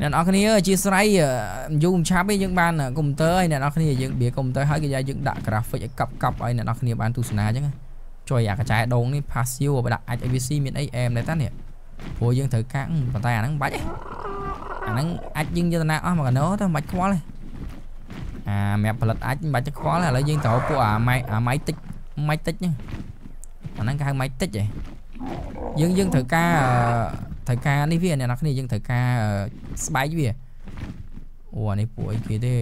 អ្នកនរគ្នាអធិស្ឋានយូរមិនឆាប់ទេយើងបានកុំព្យូទ័រហើយអ្នកនរគ្នាយើងបៀកុំព្យូទ័រហើយគេយើងដាក់ graphic ឲ្យកប់កប់ឲ្យអ្នកនរគ្នាបានទស្សនាអញ្ចឹងជួយអាកញ្ចែដងនេះ passive បើដាក់អាច AVC មានអីអែមដែរតានេះព្រោះយើងត្រូវកាក់ប៉ុន្តែអាហ្នឹងបាច់ទេអាហ្នឹងអាចយើងយកតាណាអស់មកកណោទៅមិនបាច់ខ្វល់ទេអាសម្រាប់ផលិតអាចមិនបាច់ទៅខ្វល់ទេឥឡូវយើងត្រូវពួកអាម៉ៃអាម៉ៃតិចម៉ៃតិចហ្នឹង អាហ្នឹងគេហៅម៉ៃតិចឯងយើងយើងត្រូវការត្រូវការនេះវាអ្នកនរគ្នាយើងត្រូវការស្បែកវាអូអានេះពួកអីគេទេ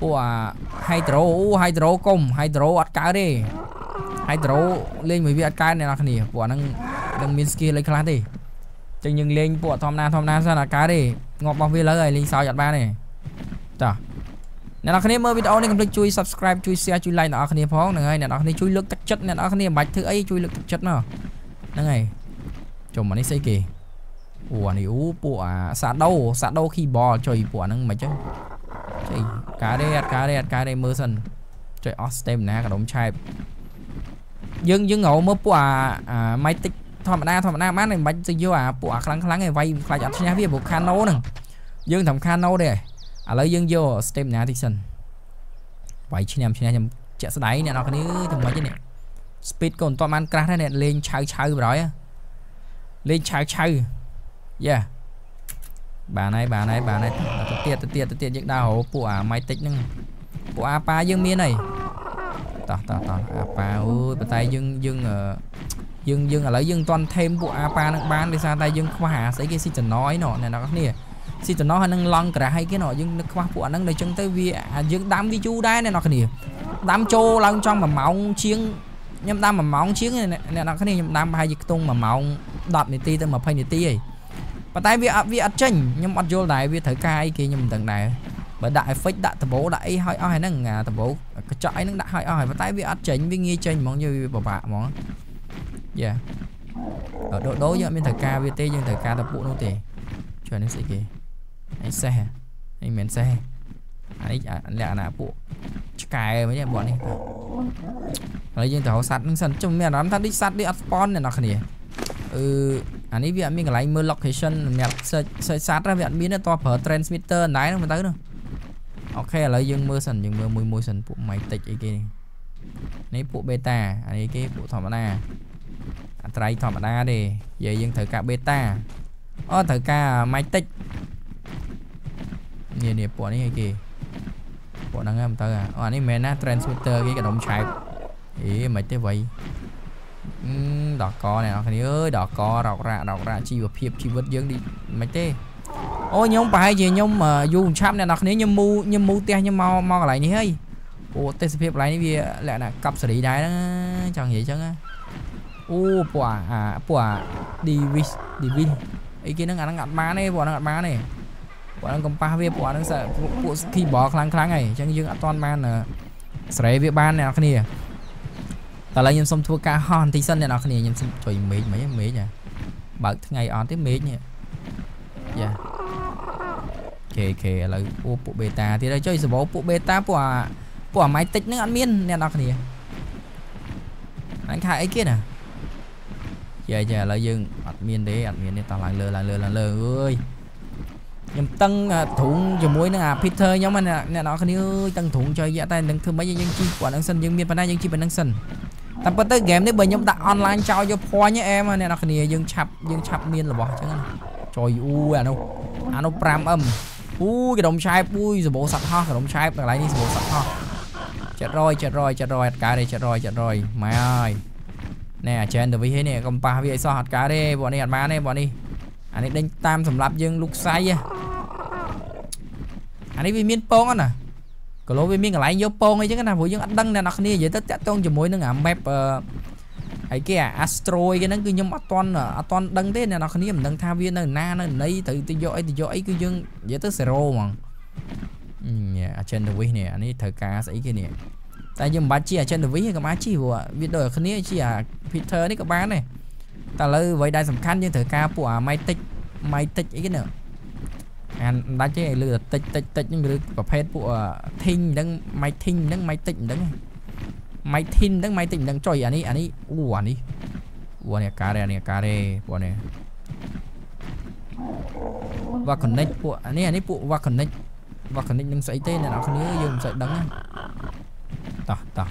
ពួកអា hydro អូ hydro កុំ hydro អត់កើតទេ hydro លេងមួយវាអត់កើតអ្នកនរគ្នាពួកអាហ្នឹងនឹងមាន skill អីខ្លះទេចឹងយើងលេងពួកធម្មតាធម្មតាសិនអត់កើតទេងាប់បោះវាលើហើយលេងសើចអត់បានទេតោះ អ្នកនរគ្នាមើលវីដេអូនេះកុំភ្លេចជួយ subscribe ជួយ share ជួយ like អ្នកនរគ្នាផងហ្នឹងហើយអ្នកនរគ្នាជួយលើកទឹកចិត្តអ្នកនរគ្នាមិនបាច់ធ្វើអីជួយលើកទឹកចិត្តមកហ្នឹងហើយចុះមកនេះស្អីគេអូអានេះអូពួកអាសាដូសាដូ keyboard ចុយពួកអាហ្នឹងមិនចឹងចុយការទេអត់ការទេអត់ការទេមើលសិនចុយអស់ stamina កដុំឆែបយើងយើងរកមើលពួកអាអា Mytic ធម្មតាធម្មតាបានមិនបាច់ទៅយកអាពួកអាខ្លាំងខ្លាំងឯងវាយខ្លាចអត់ឈ្នះវាព្រោះ Kano ហ្នឹងយើងធ្វើ Kano ទេ ឥឡូវយើងយក stamina តិចសិនវាយឈ្នះឈ្នះខ្ញុំជាក់ស្ដែងអ្នកនរគ្នាចាំមិនទេនេះ speed ក៏មិនទាន់បានក្រាស់ដែរអ្នកលេងឆៅឆៅបរយលេងឆៅឆៅយ៉ាបានហើយបានហើយបានហើយទៅទៀតទៅទៀតទៅទៀតយើងដើររកពួកអាម៉ៃតិចហ្នឹងពួកអាប៉ាយើងមានហើយតោះតោះតោះអាប៉ាអូយប៉ុន្តែយើងយើងអឺយើងយើងឥឡូវយើងមិនទាន់ថេមពួកអាប៉ានឹងបានដោយសារតែយើងខ្វះអាស្អីគេស៊ីចំណអឯណោះអ្នកនរគ្នា ស៊ីចំណអហើយនឹងឡង់ក្រាស់អីគេណោះយើងនឹកខ្វះពួកអាហ្នឹងដល់ចឹងទៅវាអាយើងដាំវាយូរដែរអ្នកនរគ្នាដាំចូលឡើងចង់1ម៉ោងជាងខ្ញុំដាំ1ម៉ោងជាងអ្នកនរគ្នាខ្ញុំដាំប្រហែលជាខ្ទង់1ម៉ោង10នាទីទៅ20នាទីហីប៉ុន្តែវាអត់វាអត់ចេញខ្ញុំអត់យល់ដែរវាត្រូវការអីគេខ្ញុំមិនដឹងដែរបើដាក់ effect ដាក់ដបោដាក់អីឲ្យអស់ហ្នឹងអាដបោកញ្ចក់អីហ្នឹងដាក់ឲ្យអស់ហើយប៉ុន្តែវាអត់ចេញវាងាយចេញហ្មងយើងវាពិបាកហ្មងយ៉ាដូដូយើងអត់មានត្រូវការវាទេយើងត្រូវការតែពួកនោះទេជួយនេះស្អីគេ អីសេះអីមិនសេះអានេះលក្ខណៈពួកឆ្កែវិញបងនេះហើយយើងទៅរកសัตว์នឹងសិនជុំមានអារម្មណ៍ថាដូចសัตว์ដូចអត់ spawn អ្នកនរគ្នាអឺអានេះវាអត់មានកន្លែងមើល location សម្រាប់ search search សัตว์វាអត់មានទេតោះប្រើ transmitter ណែហ្នឹងមកទៅនោះអូខេឥឡូវយើងមើលសិនយើងមើលមួយមួយសិនពួក mic អីគេនេះនេះពួក beta អានេះគេពួកធម្មតាអាត្រៃធម្មតាទេនិយាយយើងត្រូវការ beta អូត្រូវការ mic នេះនេះពួកនេះអីគេពួកហ្នឹងហ្នឹងទៅអូអានេះមិនមែនណា transmitter គេកដុំឆែកអេមិនទេវៃដកកអ្នកនរគ្នាអើយដកករោករ៉ារោករ៉ាជីវភាពជីវិតយើងនេះមិនទេអូខ្ញុំប្រហែលជាខ្ញុំយូរឆាប់អ្នកនរគ្នាខ្ញុំមូខ្ញុំមូផ្ទះខ្ញុំមកមកកន្លែងនេះហើយអូទេសភាពកន្លែងនេះវាលក្ខណៈកប់សេរីដែរហ្នឹងចង់និយាយចឹងអូពួកអាពួកអា Divis Divis អីគេហ្នឹងអាហ្នឹងអត់បានទេពួកហ្នឹងអត់បានទេ ពួកហ្នឹងកំប៉ះវាពួកហ្នឹងពួក keyboard ខ្លាំងខ្លាំងហើយអញ្ចឹងយើងអត់ទាន់បានសេរីវាបានអ្នកនរគ្នាតែឡើយខ្ញុំសុំធ្វើការហោះបន្តិចសិនអ្នកនរគ្នាខ្ញុំសុំជួយមេឃមិនមេឃបើកថ្ងៃអត់ទេមេឃនេះយ៉ាគេគេឥឡូវអូពួកបេតាទៀតហើយចុយសបោពួកបេតាពួកអាពួកអាម៉ៃតិចហ្នឹងអត់មានអ្នកនរគ្នាអញខែអីគេណាយាយយាយឥឡូវយើងអត់មានទេអត់មានទេតោះឡើងលើឡើងលើឡើងលើអើយ ខ្ញុំតឹងទ្រូងជាមួយនឹងអា Peter ខ្ញុំអ្នកនរគ្នាអើយតឹងទ្រូងចុយយកតែនឹងធ្វើម៉េចយើងជីគាត់ហ្នឹងសិនយើងមានប៉ុណ្ណាយើងជីប៉ុណ្ណឹងសិនតែប៉ុន្តែហ្គេមនេះបើខ្ញុំដាក់អនឡាញចោលយកភ័ញអែមអ្នកនរគ្នាយើងឆាប់យើងឆាប់មានរបស់អញ្ចឹងណាចុយអ៊ូអានោះអានោះ 5M អូយកដុំឆែបអូយសបោសัตว์ហោះកដុំឆែបកន្លែងនេះសបោសัตว์ហោះ700 700 700អត់កើតទេ700 700ម៉ែអើយណែអាចែនទៅវិញនេះកុំប៉ះវាឲ្យសោះអត់កើតទេbọnនេះអត់បានទេbọnនេះ អានេះដេញតាមសម្រាប់យើងលុកសៃអានេះវាមានពងណាកលោវាមានកន្លែងយកពងអីចឹងណាព្រោះយើងអត់ដឹងអ្នកនរគ្នានិយាយទៅតាក់ទងជាមួយនឹងអា map អីគេអា Astro គេហ្នឹងគឺខ្ញុំអត់តន់អត់តន់ដឹងទេអ្នកនរគ្នាមិនដឹងថាវានៅណានៅណីត្រូវទៅយកអីទៅយកអីគឺយើងនិយាយទៅ0ហ្មងនេះ agenda wish នេះអានេះត្រូវការស្អីគេនេះតែយើងមិនបាច់ជា agenda wish ក៏អាចជីព្រោះវាដូចគ្នាជាអា Peter នេះក៏បានដែរ តែឥឡូវអ្វីដែលសំខាន់យើងត្រូវការពួកអា Mytic Mytic អីគេនេះអានដាច់ទេលើតិចតិចតិចហ្នឹងឬប្រភេទពួកធីងហ្នឹងម៉ៃធីងហ្នឹងម៉ៃតិចហ្នឹងម៉ៃធីនហ្នឹងម៉ៃតិចហ្នឹងចុយអានេះអានេះអូអានេះអូអានេះការ៉េអានេះការ៉េពួកនេះវ៉ា connect ពួកអានេះអានេះពួកវ៉ា connect វ៉ា connect នឹងស្អីទេអ្នកនរគ្នាយើងមិនស្អីដឹងតោះតោះ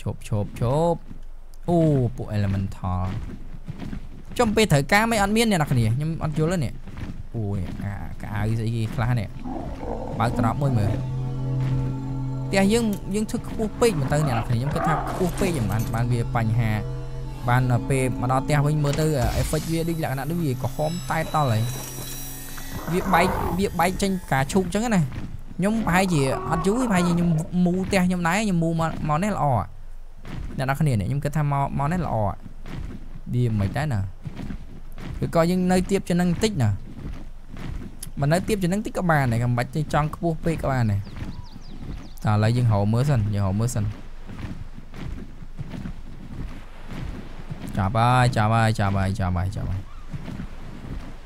ឈប់ឈប់ឈប់ អូពួក elemental ចំពេលត្រូវការមិនអត់មានអ្នកនរគ្នាខ្ញុំអត់យល់ទេនេះអូយអាកៅស្អីគេខ្លះនេះបើកត្រប់មួយមើលផ្ទះយើងយើងធ្វើខ្ពស់ពេកមើលទៅអ្នកនរខ្ញុំគិតថាខ្ពស់ពេកមិនបានបានវាបញ្ហាបានពេលមកដល់ផ្ទះវិញមើលទៅ effect វាដូចលក្ខណៈដូចវាក្រហមតែតល់ហើយវាបែកវាបែកចេញការឈូកអញ្ចឹងណាខ្ញុំប្រហែលជាអត់យូរប្រហែលជាខ្ញុំមូផ្ទះខ្ញុំដែរខ្ញុំមូមកមកនេះល្អ អ្នកនរគ្នានេះខ្ញុំគិតថាមកមកនេះល្អវាមិនដែរណាគឺក៏យើងនៅទៀបជាងនឹងបន្តិចណាបើនៅទៀបជាងនឹងតិចក៏បានដែរកំបាច់ទេចង់ខ្ពស់ពេកក៏បានដែរតែឥឡូវយើងរកមើលសិនយើងរកមើលសិនចាប់ហើយចាប់ហើយចាប់ហើយចាប់ហើយចាប់ហើយ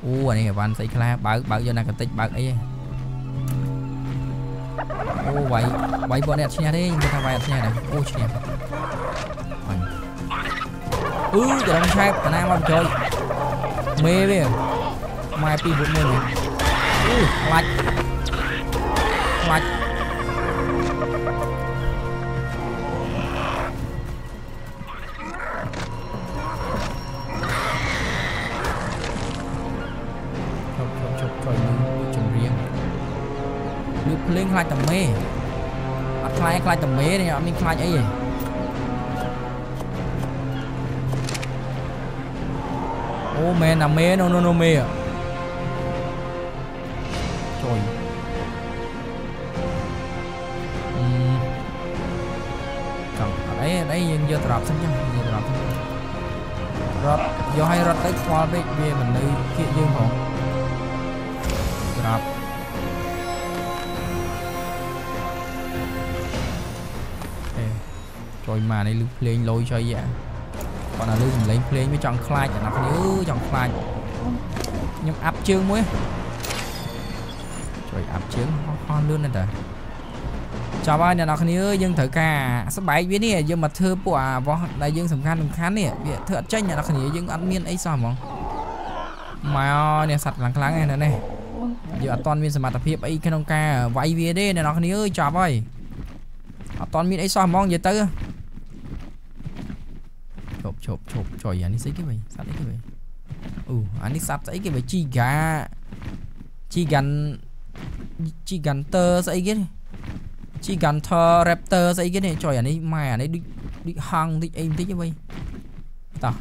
អូអានេះវ៉ាន់ស្អីខ្លះបើកបើកយកណាកតិចបើកអី អូវាយវាយពួកអ្នកឈ្នះទេខ្ញុំថាវាយអត់ឈ្នះដែរអូឈ្នះអញអឺចរងឆែបតាណាមកជួយមេវាម៉ែពីមួយមួយអឺខ្លាច់ខ្លាច់ លេងខ្លាចតែមេអត់ខ្លាចខ្លាចតែមេនេះអត់មានខ្លាចអីទេអូមែនតែមេនោះនោះមេជួយអឺចង់អត់អីអត់អីយើងយកត្រប់សិនចឹងយកត្រប់សិនរត់យកឲ្យរត់ទៅខ្វល់ពេកវាមិននៅគៀកយើងផង ជួយមកនេះលឺភ្លេងលយចុយយ៉ាគាត់ណាលឺសំឡេងភ្លេងវាចង់ខ្លាចអាណាគ្នាអឺចង់ខ្លាចខ្ញុំអាប់ជើងមួយជួយអាប់ជើងហោះលឿនណាស់តាចាប់ហើយអ្នកនរគ្នាអើយយើងត្រូវការស្បែកវានេះយើងមកធ្វើពួកអាបោះដែលយើងសំខាន់សំខាន់នេះវាធ្វើអត់ចេញអ្នកនរគ្នាយើងអត់មានអីសោះហ្មងមកនេះសัตว์ខ្លាំងខ្លាំងហ្នឹងនេះយើងអត់ទាន់មានសមត្ថភាពអីក្នុងការវាយវាទេអ្នកនរគ្នាអើយចាប់ហើយអត់ទាន់មានអីសោះហ្មងនិយាយទៅ ជប់ជប់ចុយអានេះស្អីគេវិញសត្វអីគេវិញអូអានេះសត្វស្អីគេវិញជីហ្កាជីហ្កាន់ជីហ្កាន់ទ័រស្អីគេនេះជីហ្កាន់ទ័ររ៉េបទ័រស្អីគេនេះចុយអានេះម៉ែអានេះដូចដូចហង់តិចអីបន្តិចវិញតោះ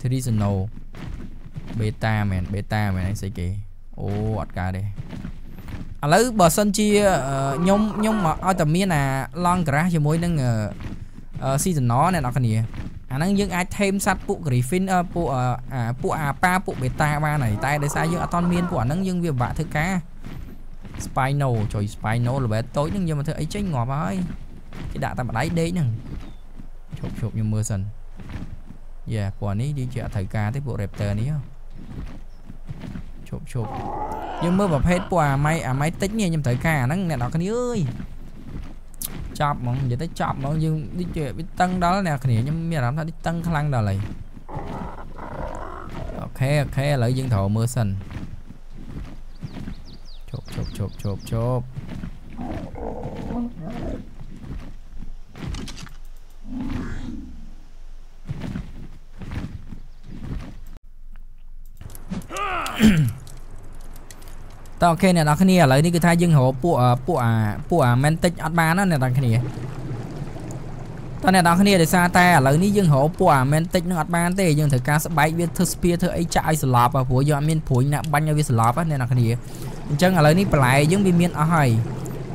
Trisano beta មែន beta មែនអីស្អីគេអូអត់ការទេឥឡូវបើសិនជាខ្ញុំខ្ញុំមកឲ្យតែមានអា long grass ជាមួយនឹង seasonal អ្នកនរគ្នា អាហ្នឹងយើងអាចថេមសัตว์ពួក griffin ពួកអាពួកអាប៉ាពួក beta បានហើយតែដោយសារយើងអត់ទាន់មានពួកអាហ្នឹងយើងវាពិបាកធ្វើការ Spino ចុយ Spino level តូចហ្នឹងយកមកធ្វើអីចេញងាប់ហើយគេដាក់តែម្ដាយដេកហ្នឹងឈប់ឈប់ខ្ញុំមើលសិនយ៉ាពួកនេះយើងជាអត់ត្រូវការទេពួក Raptor នេះឈប់ឈប់យើងមើលប្រភេទពួកអាម៉ៃអាម៉ៃតិចនេះខ្ញុំត្រូវការអាហ្នឹងអ្នកនរគ្នាអើយ ចាប់ហ្មងនិយាយទៅចាប់ហ្មងយើងដូចជាវាតឹងដល់អ្នកគ្នាខ្ញុំមានអារម្មណ៍ថាដូចតឹងខ្លាំងដល់ហើយ OK OK ឥឡូវយើងត្រូវមើលសិនជប់ជប់ជប់ជប់ជប់តើ អូខេអ្នកនរគ្នាឥឡូវនេះគឺថាយើងរកពួកពួកអាពួកអាមែនតិចអត់បានណាអ្នកនរគ្នាតើអ្នកនរគ្នាដោយសារតែឥឡូវនេះយើងរកពួកអាមែនតិចនឹងអត់បានទេយើងត្រូវការស្បែកវាធ្វើស្ពាធ្វើអីចាក់ឲ្យស្លាប់ព្រោះយើងអត់មានព្រួយណាបាញ់ឲ្យវាស្លាប់ណាអ្នកនរគ្នាអញ្ចឹងឥឡូវនេះបន្លែយើងវាមានអស់ហើយ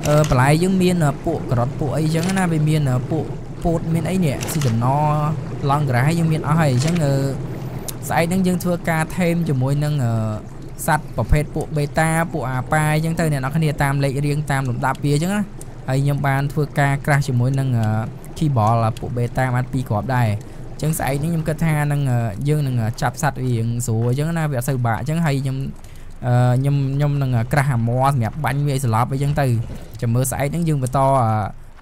អឺបន្លែយើងមានពួកការ៉ុតពួកអីអញ្ចឹងណាវាមានពួកពោតមានអីនេះស៊ីតំណឡង់ក្រាយើងមានអស់ហើយអញ្ចឹងស្អែកហ្នឹងយើងធ្វើការថេមជាមួយនឹង សัตว์ប្រភេទពួកបេតាពួកអាប៉ាអញ្ចឹងទៅអ្នកនរគ្នាតាមលេខរៀងតាមលំដាប់វាអញ្ចឹងណាហើយខ្ញុំបានធ្វើការក្រាស់ជាមួយនឹង keyboard ពួកបេតាបានពីរគ្រាប់ដែរអញ្ចឹងស្អែកនេះខ្ញុំគិតថានឹងយើងនឹងចាប់សัตว์រៀងស្រួលអញ្ចឹងណាវាអត់សូវបាក់អញ្ចឹងហើយខ្ញុំខ្ញុំខ្ញុំនឹងក្រាស់អាមសម្រាប់បាញ់វាឲ្យស្លាប់អីចឹងទៅចាំមើលស្អែកហ្នឹងយើងបន្ត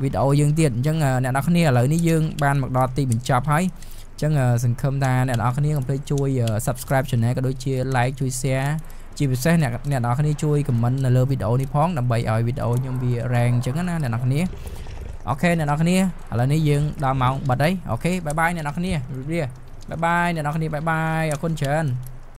វីដេអូយើងទៀតអញ្ចឹងអ្នកនរគ្នាឥឡូវនេះយើងបានមកដល់ទីបញ្ចប់ហើយអញ្ ចឹងសង្ឃឹមថាអ្នកនរគ្នាកុំភ្លេចជួយ subscribe channel ក៏ដូចជា like ជួយ share ជាពិសេសអ្នកអ្នកនរគ្នាជួយ comment នៅលើវីដេអូនេះផងដើម្បីឲ្យវីដេអូខ្ញុំវា rank អញ្ចឹងណាអ្នកនរគ្នាអូខេអ្នកនរគ្នាឥឡូវនេះយើងដល់ម៉ោងបិទហើយ OK bye bye អ្នកនរគ្នារីករាយ bye bye អ្នកនរគ្នា bye bye អរគុណច្រើន